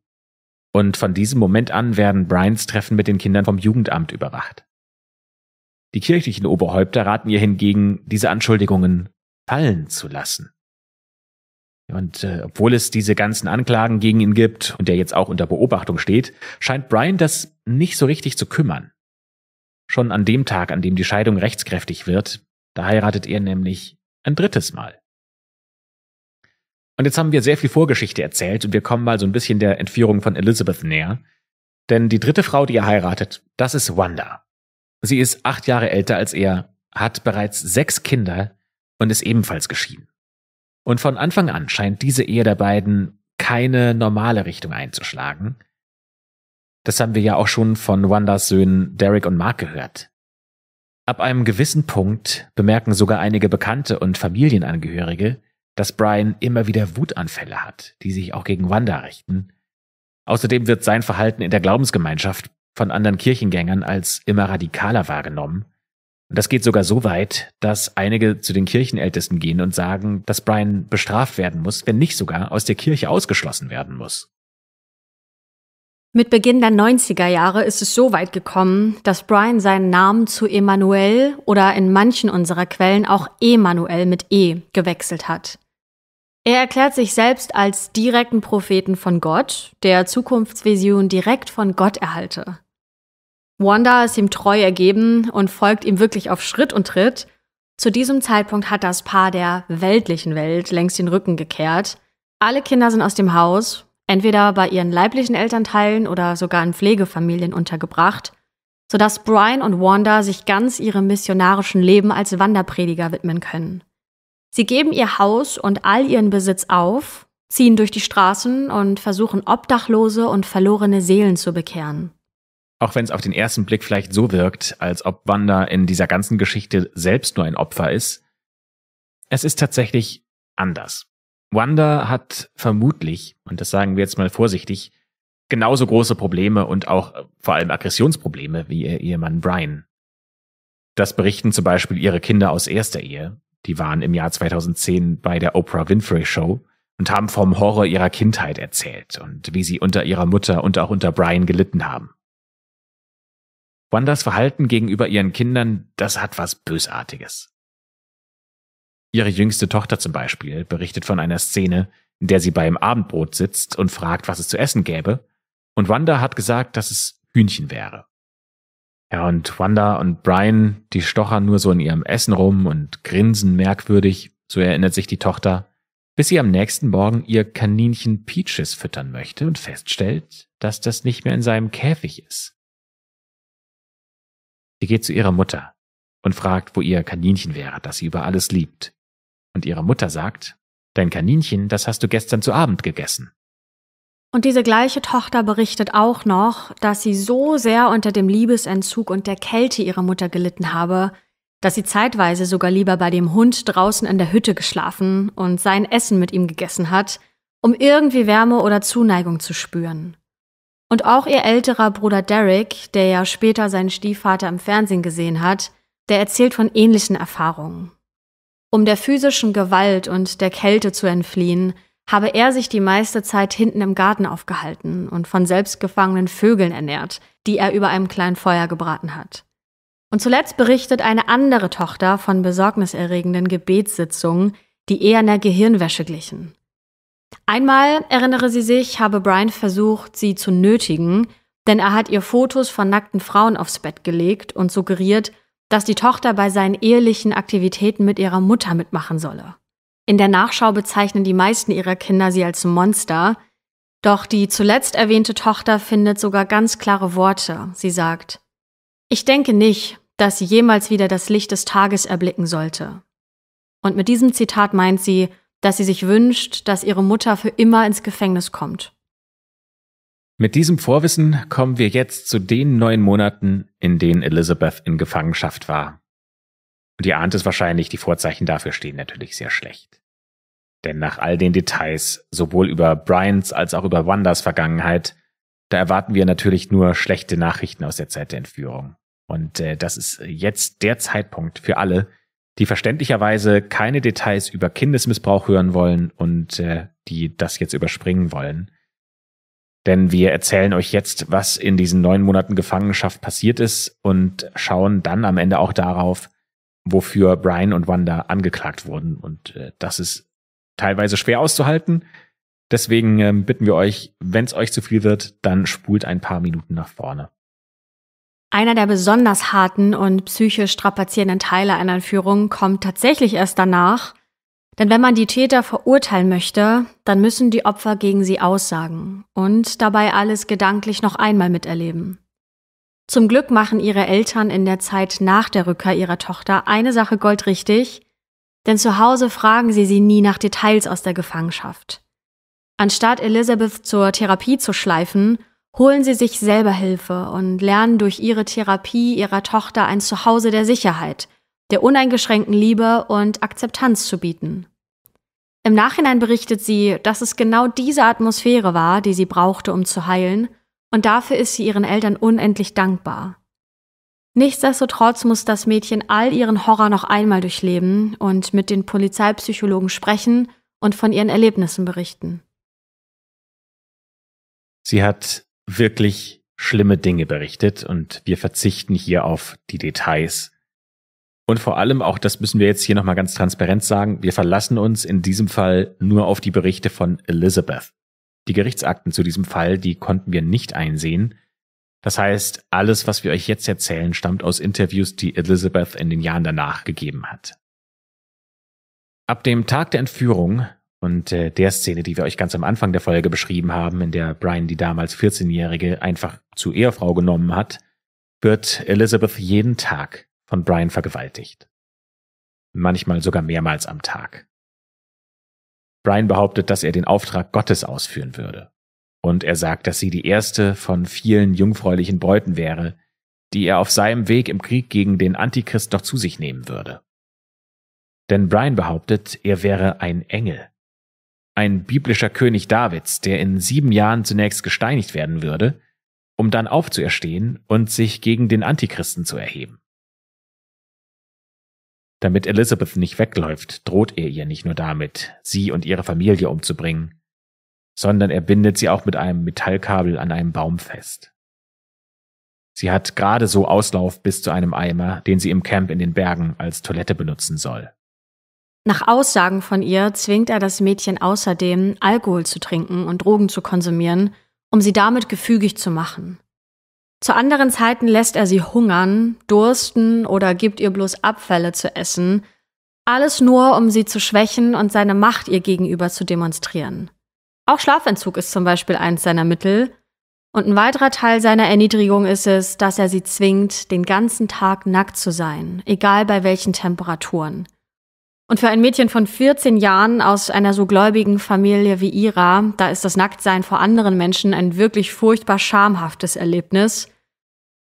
Und von diesem Moment an werden Brians Treffen mit den Kindern vom Jugendamt überwacht. Die kirchlichen Oberhäupter raten ihr hingegen, diese Anschuldigungen fallen zu lassen. Und äh, obwohl es diese ganzen Anklagen gegen ihn gibt und er jetzt auch unter Beobachtung steht, scheint Brian das nicht so richtig zu kümmern. Schon an dem Tag, an dem die Scheidung rechtskräftig wird, da heiratet er nämlich ein drittes Mal. Und jetzt haben wir sehr viel Vorgeschichte erzählt und wir kommen mal so ein bisschen der Entführung von Elizabeth näher. Denn die dritte Frau, die er heiratet, das ist Wanda. Sie ist acht Jahre älter als er, hat bereits sechs Kinder und ist ebenfalls geschieden. Und von Anfang an scheint diese Ehe der beiden keine normale Richtung einzuschlagen. Das haben wir ja auch schon von Wandas Söhnen Derek und Mark gehört. Ab einem gewissen Punkt bemerken sogar einige Bekannte und Familienangehörige, dass Brian immer wieder Wutanfälle hat, die sich auch gegen Wanda richten. Außerdem wird sein Verhalten in der Glaubensgemeinschaft von anderen Kirchengängern als immer radikaler wahrgenommen und das geht sogar so weit, dass einige zu den Kirchenältesten gehen und sagen, dass Brian bestraft werden muss, wenn nicht sogar aus der Kirche ausgeschlossen werden muss. Mit Beginn der 90er Jahre ist es so weit gekommen, dass Brian seinen Namen zu Emanuel oder in manchen unserer Quellen auch Emanuel mit E gewechselt hat. Er erklärt sich selbst als direkten Propheten von Gott, der Zukunftsvision direkt von Gott erhalte. Wanda ist ihm treu ergeben und folgt ihm wirklich auf Schritt und Tritt. Zu diesem Zeitpunkt hat das Paar der weltlichen Welt längst den Rücken gekehrt. Alle Kinder sind aus dem Haus, entweder bei ihren leiblichen Elternteilen oder sogar in Pflegefamilien untergebracht, sodass Brian und Wanda sich ganz ihrem missionarischen Leben als Wanderprediger widmen können. Sie geben ihr Haus und all ihren Besitz auf, ziehen durch die Straßen und versuchen Obdachlose und verlorene Seelen zu bekehren. Auch wenn es auf den ersten Blick vielleicht so wirkt, als ob Wanda in dieser ganzen Geschichte selbst nur ein Opfer ist, es ist tatsächlich anders. Wanda hat vermutlich, und das sagen wir jetzt mal vorsichtig, genauso große Probleme und auch äh, vor allem Aggressionsprobleme wie ihr Ehemann Brian. Das berichten zum Beispiel ihre Kinder aus erster Ehe. Die waren im Jahr 2010 bei der Oprah Winfrey Show und haben vom Horror ihrer Kindheit erzählt und wie sie unter ihrer Mutter und auch unter Brian gelitten haben. Wandas Verhalten gegenüber ihren Kindern, das hat was Bösartiges. Ihre jüngste Tochter zum Beispiel berichtet von einer Szene, in der sie beim Abendbrot sitzt und fragt, was es zu essen gäbe, und Wanda hat gesagt, dass es Hühnchen wäre. Ja, und Wanda und Brian, die stochern nur so in ihrem Essen rum und grinsen merkwürdig, so erinnert sich die Tochter, bis sie am nächsten Morgen ihr Kaninchen Peaches füttern möchte und feststellt, dass das nicht mehr in seinem Käfig ist. Sie geht zu ihrer Mutter und fragt, wo ihr Kaninchen wäre, das sie über alles liebt. Und ihre Mutter sagt, Dein Kaninchen, das hast du gestern zu Abend gegessen. Und diese gleiche Tochter berichtet auch noch, dass sie so sehr unter dem Liebesentzug und der Kälte ihrer Mutter gelitten habe, dass sie zeitweise sogar lieber bei dem Hund draußen in der Hütte geschlafen und sein Essen mit ihm gegessen hat, um irgendwie Wärme oder Zuneigung zu spüren. Und auch ihr älterer Bruder Derek, der ja später seinen Stiefvater im Fernsehen gesehen hat, der erzählt von ähnlichen Erfahrungen. Um der physischen Gewalt und der Kälte zu entfliehen, habe er sich die meiste Zeit hinten im Garten aufgehalten und von selbstgefangenen Vögeln ernährt, die er über einem kleinen Feuer gebraten hat. Und zuletzt berichtet eine andere Tochter von besorgniserregenden Gebetssitzungen, die eher einer Gehirnwäsche glichen. Einmal, erinnere sie sich, habe Brian versucht, sie zu nötigen, denn er hat ihr Fotos von nackten Frauen aufs Bett gelegt und suggeriert, dass die Tochter bei seinen ehelichen Aktivitäten mit ihrer Mutter mitmachen solle. In der Nachschau bezeichnen die meisten ihrer Kinder sie als Monster, doch die zuletzt erwähnte Tochter findet sogar ganz klare Worte. Sie sagt, ich denke nicht, dass sie jemals wieder das Licht des Tages erblicken sollte. Und mit diesem Zitat meint sie, dass sie sich wünscht, dass ihre Mutter für immer ins Gefängnis kommt. Mit diesem Vorwissen kommen wir jetzt zu den neun Monaten, in denen Elizabeth in Gefangenschaft war. Und ihr ahnt es wahrscheinlich, die Vorzeichen dafür stehen natürlich sehr schlecht. Denn nach all den Details, sowohl über Bryans als auch über Wandas Vergangenheit, da erwarten wir natürlich nur schlechte Nachrichten aus der Zeit der Entführung. Und äh, das ist jetzt der Zeitpunkt für alle, die verständlicherweise keine Details über Kindesmissbrauch hören wollen und äh, die das jetzt überspringen wollen. Denn wir erzählen euch jetzt, was in diesen neun Monaten Gefangenschaft passiert ist und schauen dann am Ende auch darauf, wofür Brian und Wanda angeklagt wurden. Und äh, das ist teilweise schwer auszuhalten. Deswegen äh, bitten wir euch, wenn es euch zu viel wird, dann spult ein paar Minuten nach vorne. Einer der besonders harten und psychisch strapazierenden Teile einer Entführung kommt tatsächlich erst danach, denn wenn man die Täter verurteilen möchte, dann müssen die Opfer gegen sie aussagen und dabei alles gedanklich noch einmal miterleben. Zum Glück machen ihre Eltern in der Zeit nach der Rückkehr ihrer Tochter eine Sache goldrichtig, denn zu Hause fragen sie sie nie nach Details aus der Gefangenschaft. Anstatt Elizabeth zur Therapie zu schleifen, holen sie sich selber Hilfe und lernen durch ihre Therapie ihrer Tochter ein Zuhause der Sicherheit, der uneingeschränkten Liebe und Akzeptanz zu bieten. Im Nachhinein berichtet sie, dass es genau diese Atmosphäre war, die sie brauchte, um zu heilen, und dafür ist sie ihren Eltern unendlich dankbar. Nichtsdestotrotz muss das Mädchen all ihren Horror noch einmal durchleben und mit den Polizeipsychologen sprechen und von ihren Erlebnissen berichten. Sie hat wirklich schlimme Dinge berichtet und wir verzichten hier auf die Details. Und vor allem, auch das müssen wir jetzt hier nochmal ganz transparent sagen, wir verlassen uns in diesem Fall nur auf die Berichte von Elizabeth. Die Gerichtsakten zu diesem Fall, die konnten wir nicht einsehen. Das heißt, alles, was wir euch jetzt erzählen, stammt aus Interviews, die Elizabeth in den Jahren danach gegeben hat. Ab dem Tag der Entführung und äh, der Szene, die wir euch ganz am Anfang der Folge beschrieben haben, in der Brian die damals 14-Jährige einfach zu Ehefrau genommen hat, wird Elizabeth jeden Tag von Brian vergewaltigt. Manchmal sogar mehrmals am Tag. Brian behauptet, dass er den Auftrag Gottes ausführen würde. Und er sagt, dass sie die erste von vielen jungfräulichen Bräuten wäre, die er auf seinem Weg im Krieg gegen den Antichrist noch zu sich nehmen würde. Denn Brian behauptet, er wäre ein Engel, ein biblischer König Davids, der in sieben Jahren zunächst gesteinigt werden würde, um dann aufzuerstehen und sich gegen den Antichristen zu erheben. Damit Elizabeth nicht wegläuft, droht er ihr nicht nur damit, sie und ihre Familie umzubringen, sondern er bindet sie auch mit einem Metallkabel an einem Baum fest. Sie hat gerade so Auslauf bis zu einem Eimer, den sie im Camp in den Bergen als Toilette benutzen soll. Nach Aussagen von ihr zwingt er das Mädchen außerdem, Alkohol zu trinken und Drogen zu konsumieren, um sie damit gefügig zu machen. Zu anderen Zeiten lässt er sie hungern, dursten oder gibt ihr bloß Abfälle zu essen, alles nur, um sie zu schwächen und seine Macht ihr gegenüber zu demonstrieren. Auch Schlafentzug ist zum Beispiel eins seiner Mittel, und ein weiterer Teil seiner Erniedrigung ist es, dass er sie zwingt, den ganzen Tag nackt zu sein, egal bei welchen Temperaturen. Und für ein Mädchen von 14 Jahren aus einer so gläubigen Familie wie ihrer, da ist das Nacktsein vor anderen Menschen ein wirklich furchtbar schamhaftes Erlebnis.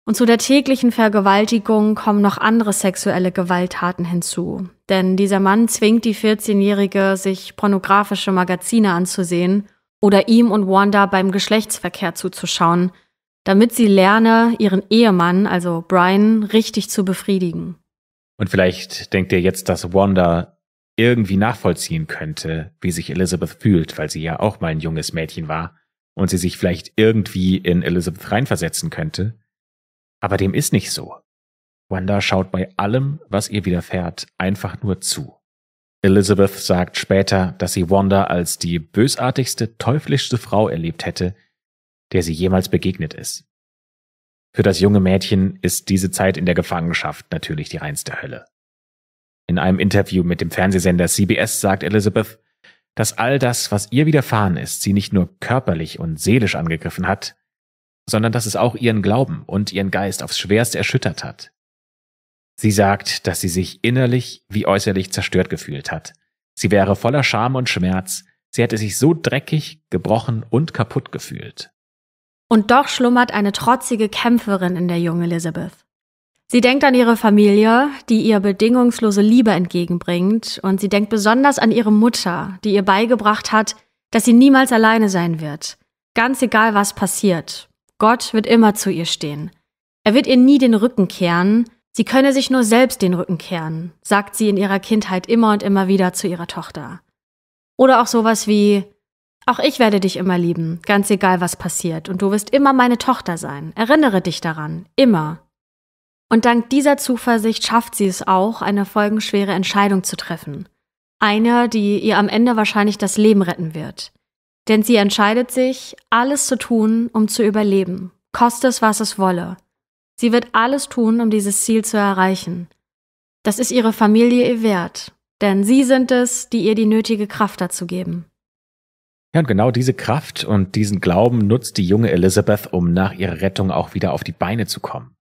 Und zu der täglichen Vergewaltigung kommen noch andere sexuelle Gewalttaten hinzu. Denn dieser Mann zwingt die 14-Jährige, sich pornografische Magazine anzusehen oder ihm und Wanda beim Geschlechtsverkehr zuzuschauen, damit sie lerne, ihren Ehemann, also Brian, richtig zu befriedigen. Und vielleicht denkt ihr jetzt, dass Wanda irgendwie nachvollziehen könnte, wie sich Elizabeth fühlt, weil sie ja auch mal ein junges Mädchen war und sie sich vielleicht irgendwie in Elizabeth reinversetzen könnte. Aber dem ist nicht so. Wanda schaut bei allem, was ihr widerfährt, einfach nur zu. Elizabeth sagt später, dass sie Wanda als die bösartigste, teuflischste Frau erlebt hätte, der sie jemals begegnet ist. Für das junge Mädchen ist diese Zeit in der Gefangenschaft natürlich die reinste Hölle. In einem Interview mit dem Fernsehsender CBS sagt Elizabeth, dass all das, was ihr widerfahren ist, sie nicht nur körperlich und seelisch angegriffen hat, sondern dass es auch ihren Glauben und ihren Geist aufs schwerste erschüttert hat. Sie sagt, dass sie sich innerlich wie äußerlich zerstört gefühlt hat. Sie wäre voller Scham und Schmerz, sie hätte sich so dreckig, gebrochen und kaputt gefühlt. Und doch schlummert eine trotzige Kämpferin in der jungen Elizabeth. Sie denkt an ihre Familie, die ihr bedingungslose Liebe entgegenbringt, und sie denkt besonders an ihre Mutter, die ihr beigebracht hat, dass sie niemals alleine sein wird. Ganz egal, was passiert. Gott wird immer zu ihr stehen. Er wird ihr nie den Rücken kehren, sie könne sich nur selbst den Rücken kehren, sagt sie in ihrer Kindheit immer und immer wieder zu ihrer Tochter. Oder auch sowas wie, auch ich werde dich immer lieben, ganz egal was passiert, und du wirst immer meine Tochter sein. Erinnere dich daran, immer. Und dank dieser Zuversicht schafft sie es auch, eine folgenschwere Entscheidung zu treffen. Eine, die ihr am Ende wahrscheinlich das Leben retten wird. Denn sie entscheidet sich, alles zu tun, um zu überleben, koste es, was es wolle. Sie wird alles tun, um dieses Ziel zu erreichen. Das ist ihre Familie ihr wert, denn sie sind es, die ihr die nötige Kraft dazu geben. Ja, und genau diese Kraft und diesen Glauben nutzt die junge Elizabeth, um nach ihrer Rettung auch wieder auf die Beine zu kommen.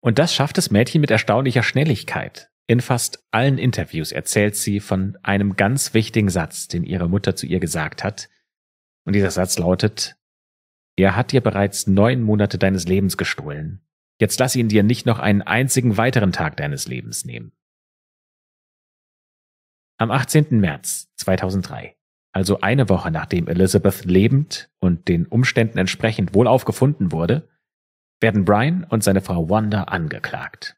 Und das schafft das Mädchen mit erstaunlicher Schnelligkeit. In fast allen Interviews erzählt sie von einem ganz wichtigen Satz, den ihre Mutter zu ihr gesagt hat. Und dieser Satz lautet, er hat dir bereits neun Monate deines Lebens gestohlen. Jetzt lass ihn dir nicht noch einen einzigen weiteren Tag deines Lebens nehmen. Am 18. März 2003 also eine Woche nachdem Elizabeth lebend und den Umständen entsprechend wohlauf gefunden wurde, werden Brian und seine Frau Wanda angeklagt.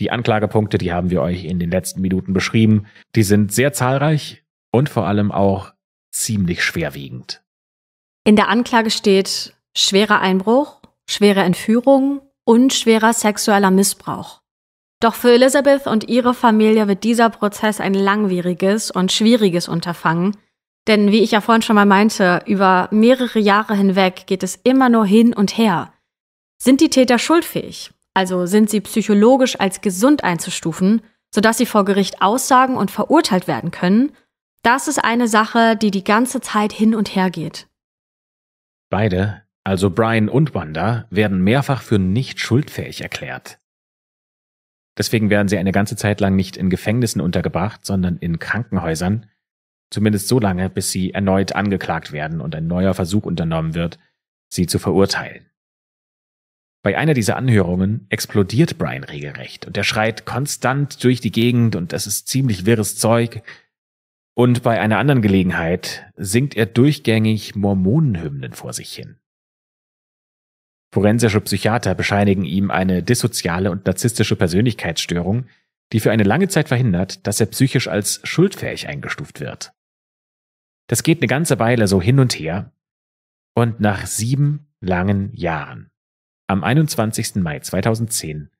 Die Anklagepunkte, die haben wir euch in den letzten Minuten beschrieben, die sind sehr zahlreich und vor allem auch ziemlich schwerwiegend. In der Anklage steht schwerer Einbruch, schwere Entführung und schwerer sexueller Missbrauch. Doch für Elizabeth und ihre Familie wird dieser Prozess ein langwieriges und schwieriges Unterfangen, denn wie ich ja vorhin schon mal meinte, über mehrere Jahre hinweg geht es immer nur hin und her. Sind die Täter schuldfähig? Also sind sie psychologisch als gesund einzustufen, sodass sie vor Gericht aussagen und verurteilt werden können? Das ist eine Sache, die die ganze Zeit hin und her geht. Beide, also Brian und Wanda, werden mehrfach für nicht schuldfähig erklärt. Deswegen werden sie eine ganze Zeit lang nicht in Gefängnissen untergebracht, sondern in Krankenhäusern, zumindest so lange, bis sie erneut angeklagt werden und ein neuer Versuch unternommen wird, sie zu verurteilen. Bei einer dieser Anhörungen explodiert Brian regelrecht und er schreit konstant durch die Gegend und es ist ziemlich wirres Zeug. Und bei einer anderen Gelegenheit singt er durchgängig Mormonenhymnen vor sich hin. Forensische Psychiater bescheinigen ihm eine dissoziale und narzisstische Persönlichkeitsstörung, die für eine lange Zeit verhindert, dass er psychisch als schuldfähig eingestuft wird. Das geht eine ganze Weile so hin und her. Und nach sieben langen Jahren, am 21. Mai 2010,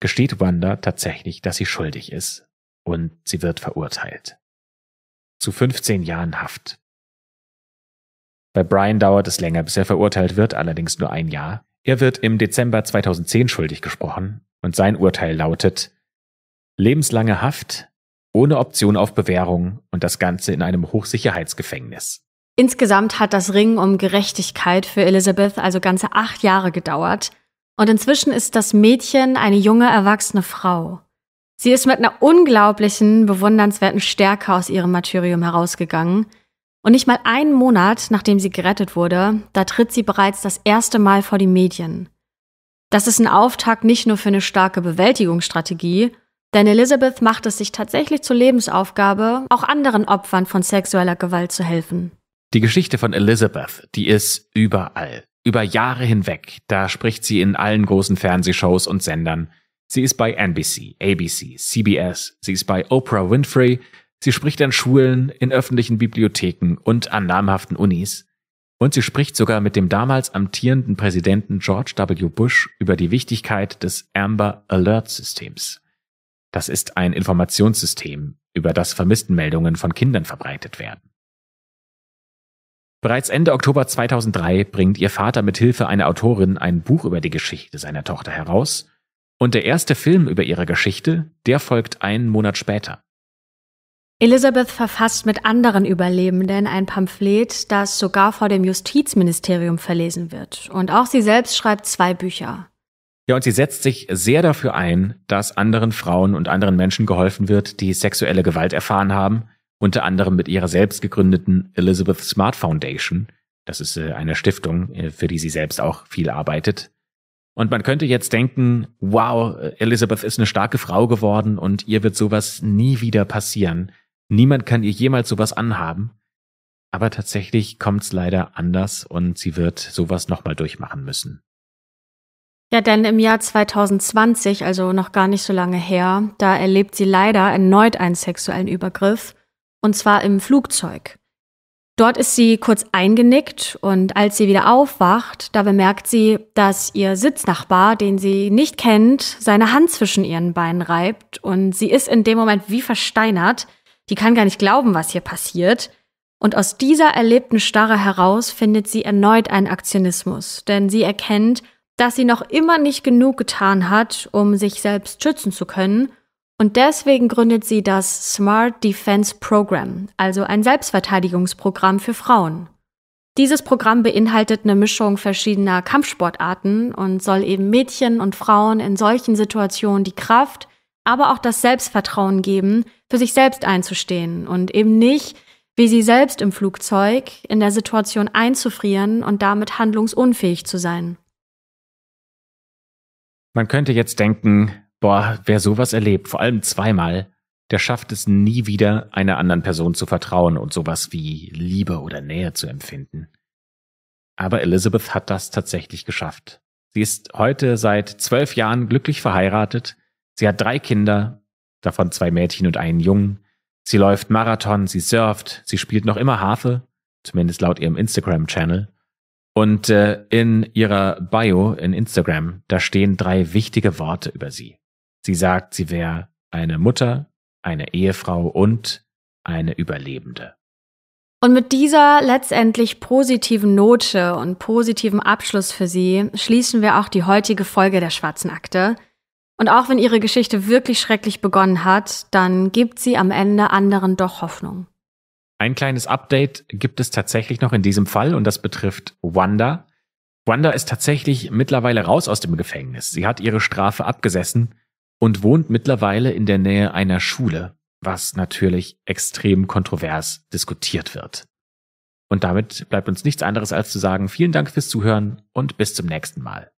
gesteht Wanda tatsächlich, dass sie schuldig ist und sie wird verurteilt. Zu 15 Jahren Haft. Bei Brian dauert es länger, bis er verurteilt wird, allerdings nur ein Jahr. Er wird im Dezember 2010 schuldig gesprochen und sein Urteil lautet lebenslange Haft ohne Option auf Bewährung und das Ganze in einem Hochsicherheitsgefängnis. Insgesamt hat das Ringen um Gerechtigkeit für Elizabeth also ganze acht Jahre gedauert und inzwischen ist das Mädchen eine junge, erwachsene Frau. Sie ist mit einer unglaublichen, bewundernswerten Stärke aus ihrem Martyrium herausgegangen und nicht mal einen Monat, nachdem sie gerettet wurde, da tritt sie bereits das erste Mal vor die Medien. Das ist ein Auftakt nicht nur für eine starke Bewältigungsstrategie, denn Elizabeth macht es sich tatsächlich zur Lebensaufgabe, auch anderen Opfern von sexueller Gewalt zu helfen. Die Geschichte von Elizabeth, die ist überall, über Jahre hinweg. Da spricht sie in allen großen Fernsehshows und Sendern. Sie ist bei NBC, ABC, CBS, sie ist bei Oprah Winfrey, sie spricht an Schulen, in öffentlichen Bibliotheken und an namhaften Unis. Und sie spricht sogar mit dem damals amtierenden Präsidenten George W. Bush über die Wichtigkeit des Amber Alert Systems. Das ist ein Informationssystem, über das Vermisstenmeldungen von Kindern verbreitet werden. Bereits Ende Oktober 2003 bringt ihr Vater mit Hilfe einer Autorin ein Buch über die Geschichte seiner Tochter heraus und der erste Film über ihre Geschichte, der folgt einen Monat später. Elizabeth verfasst mit anderen Überlebenden ein Pamphlet, das sogar vor dem Justizministerium verlesen wird. Und auch sie selbst schreibt zwei Bücher. Ja, und sie setzt sich sehr dafür ein, dass anderen Frauen und anderen Menschen geholfen wird, die sexuelle Gewalt erfahren haben unter anderem mit ihrer selbst gegründeten Elizabeth Smart Foundation. Das ist äh, eine Stiftung, äh, für die sie selbst auch viel arbeitet. Und man könnte jetzt denken, wow, Elizabeth ist eine starke Frau geworden und ihr wird sowas nie wieder passieren. Niemand kann ihr jemals sowas anhaben. Aber tatsächlich kommt's leider anders und sie wird sowas nochmal durchmachen müssen. Ja, denn im Jahr 2020, also noch gar nicht so lange her, da erlebt sie leider erneut einen sexuellen Übergriff und zwar im Flugzeug. Dort ist sie kurz eingenickt und als sie wieder aufwacht, da bemerkt sie, dass ihr Sitznachbar, den sie nicht kennt, seine Hand zwischen ihren Beinen reibt und sie ist in dem Moment wie versteinert. Die kann gar nicht glauben, was hier passiert. Und aus dieser erlebten Starre heraus findet sie erneut einen Aktionismus, denn sie erkennt, dass sie noch immer nicht genug getan hat, um sich selbst schützen zu können und deswegen gründet sie das Smart Defense Program, also ein Selbstverteidigungsprogramm für Frauen. Dieses Programm beinhaltet eine Mischung verschiedener Kampfsportarten und soll eben Mädchen und Frauen in solchen Situationen die Kraft, aber auch das Selbstvertrauen geben, für sich selbst einzustehen und eben nicht, wie sie selbst im Flugzeug, in der Situation einzufrieren und damit handlungsunfähig zu sein. Man könnte jetzt denken, boah, wer sowas erlebt, vor allem zweimal, der schafft es nie wieder, einer anderen Person zu vertrauen und sowas wie Liebe oder Nähe zu empfinden. Aber Elizabeth hat das tatsächlich geschafft. Sie ist heute seit zwölf Jahren glücklich verheiratet. Sie hat drei Kinder, davon zwei Mädchen und einen Jungen. Sie läuft Marathon, sie surft, sie spielt noch immer Harfe, zumindest laut ihrem Instagram-Channel. Und äh, in ihrer Bio in Instagram, da stehen drei wichtige Worte über sie. Sie sagt, sie wäre eine Mutter, eine Ehefrau und eine Überlebende. Und mit dieser letztendlich positiven Note und positiven Abschluss für sie schließen wir auch die heutige Folge der Schwarzen Akte. Und auch wenn ihre Geschichte wirklich schrecklich begonnen hat, dann gibt sie am Ende anderen doch Hoffnung. Ein kleines Update gibt es tatsächlich noch in diesem Fall und das betrifft Wanda. Wanda ist tatsächlich mittlerweile raus aus dem Gefängnis. Sie hat ihre Strafe abgesessen und wohnt mittlerweile in der Nähe einer Schule, was natürlich extrem kontrovers diskutiert wird. Und damit bleibt uns nichts anderes als zu sagen, vielen Dank fürs Zuhören und bis zum nächsten Mal.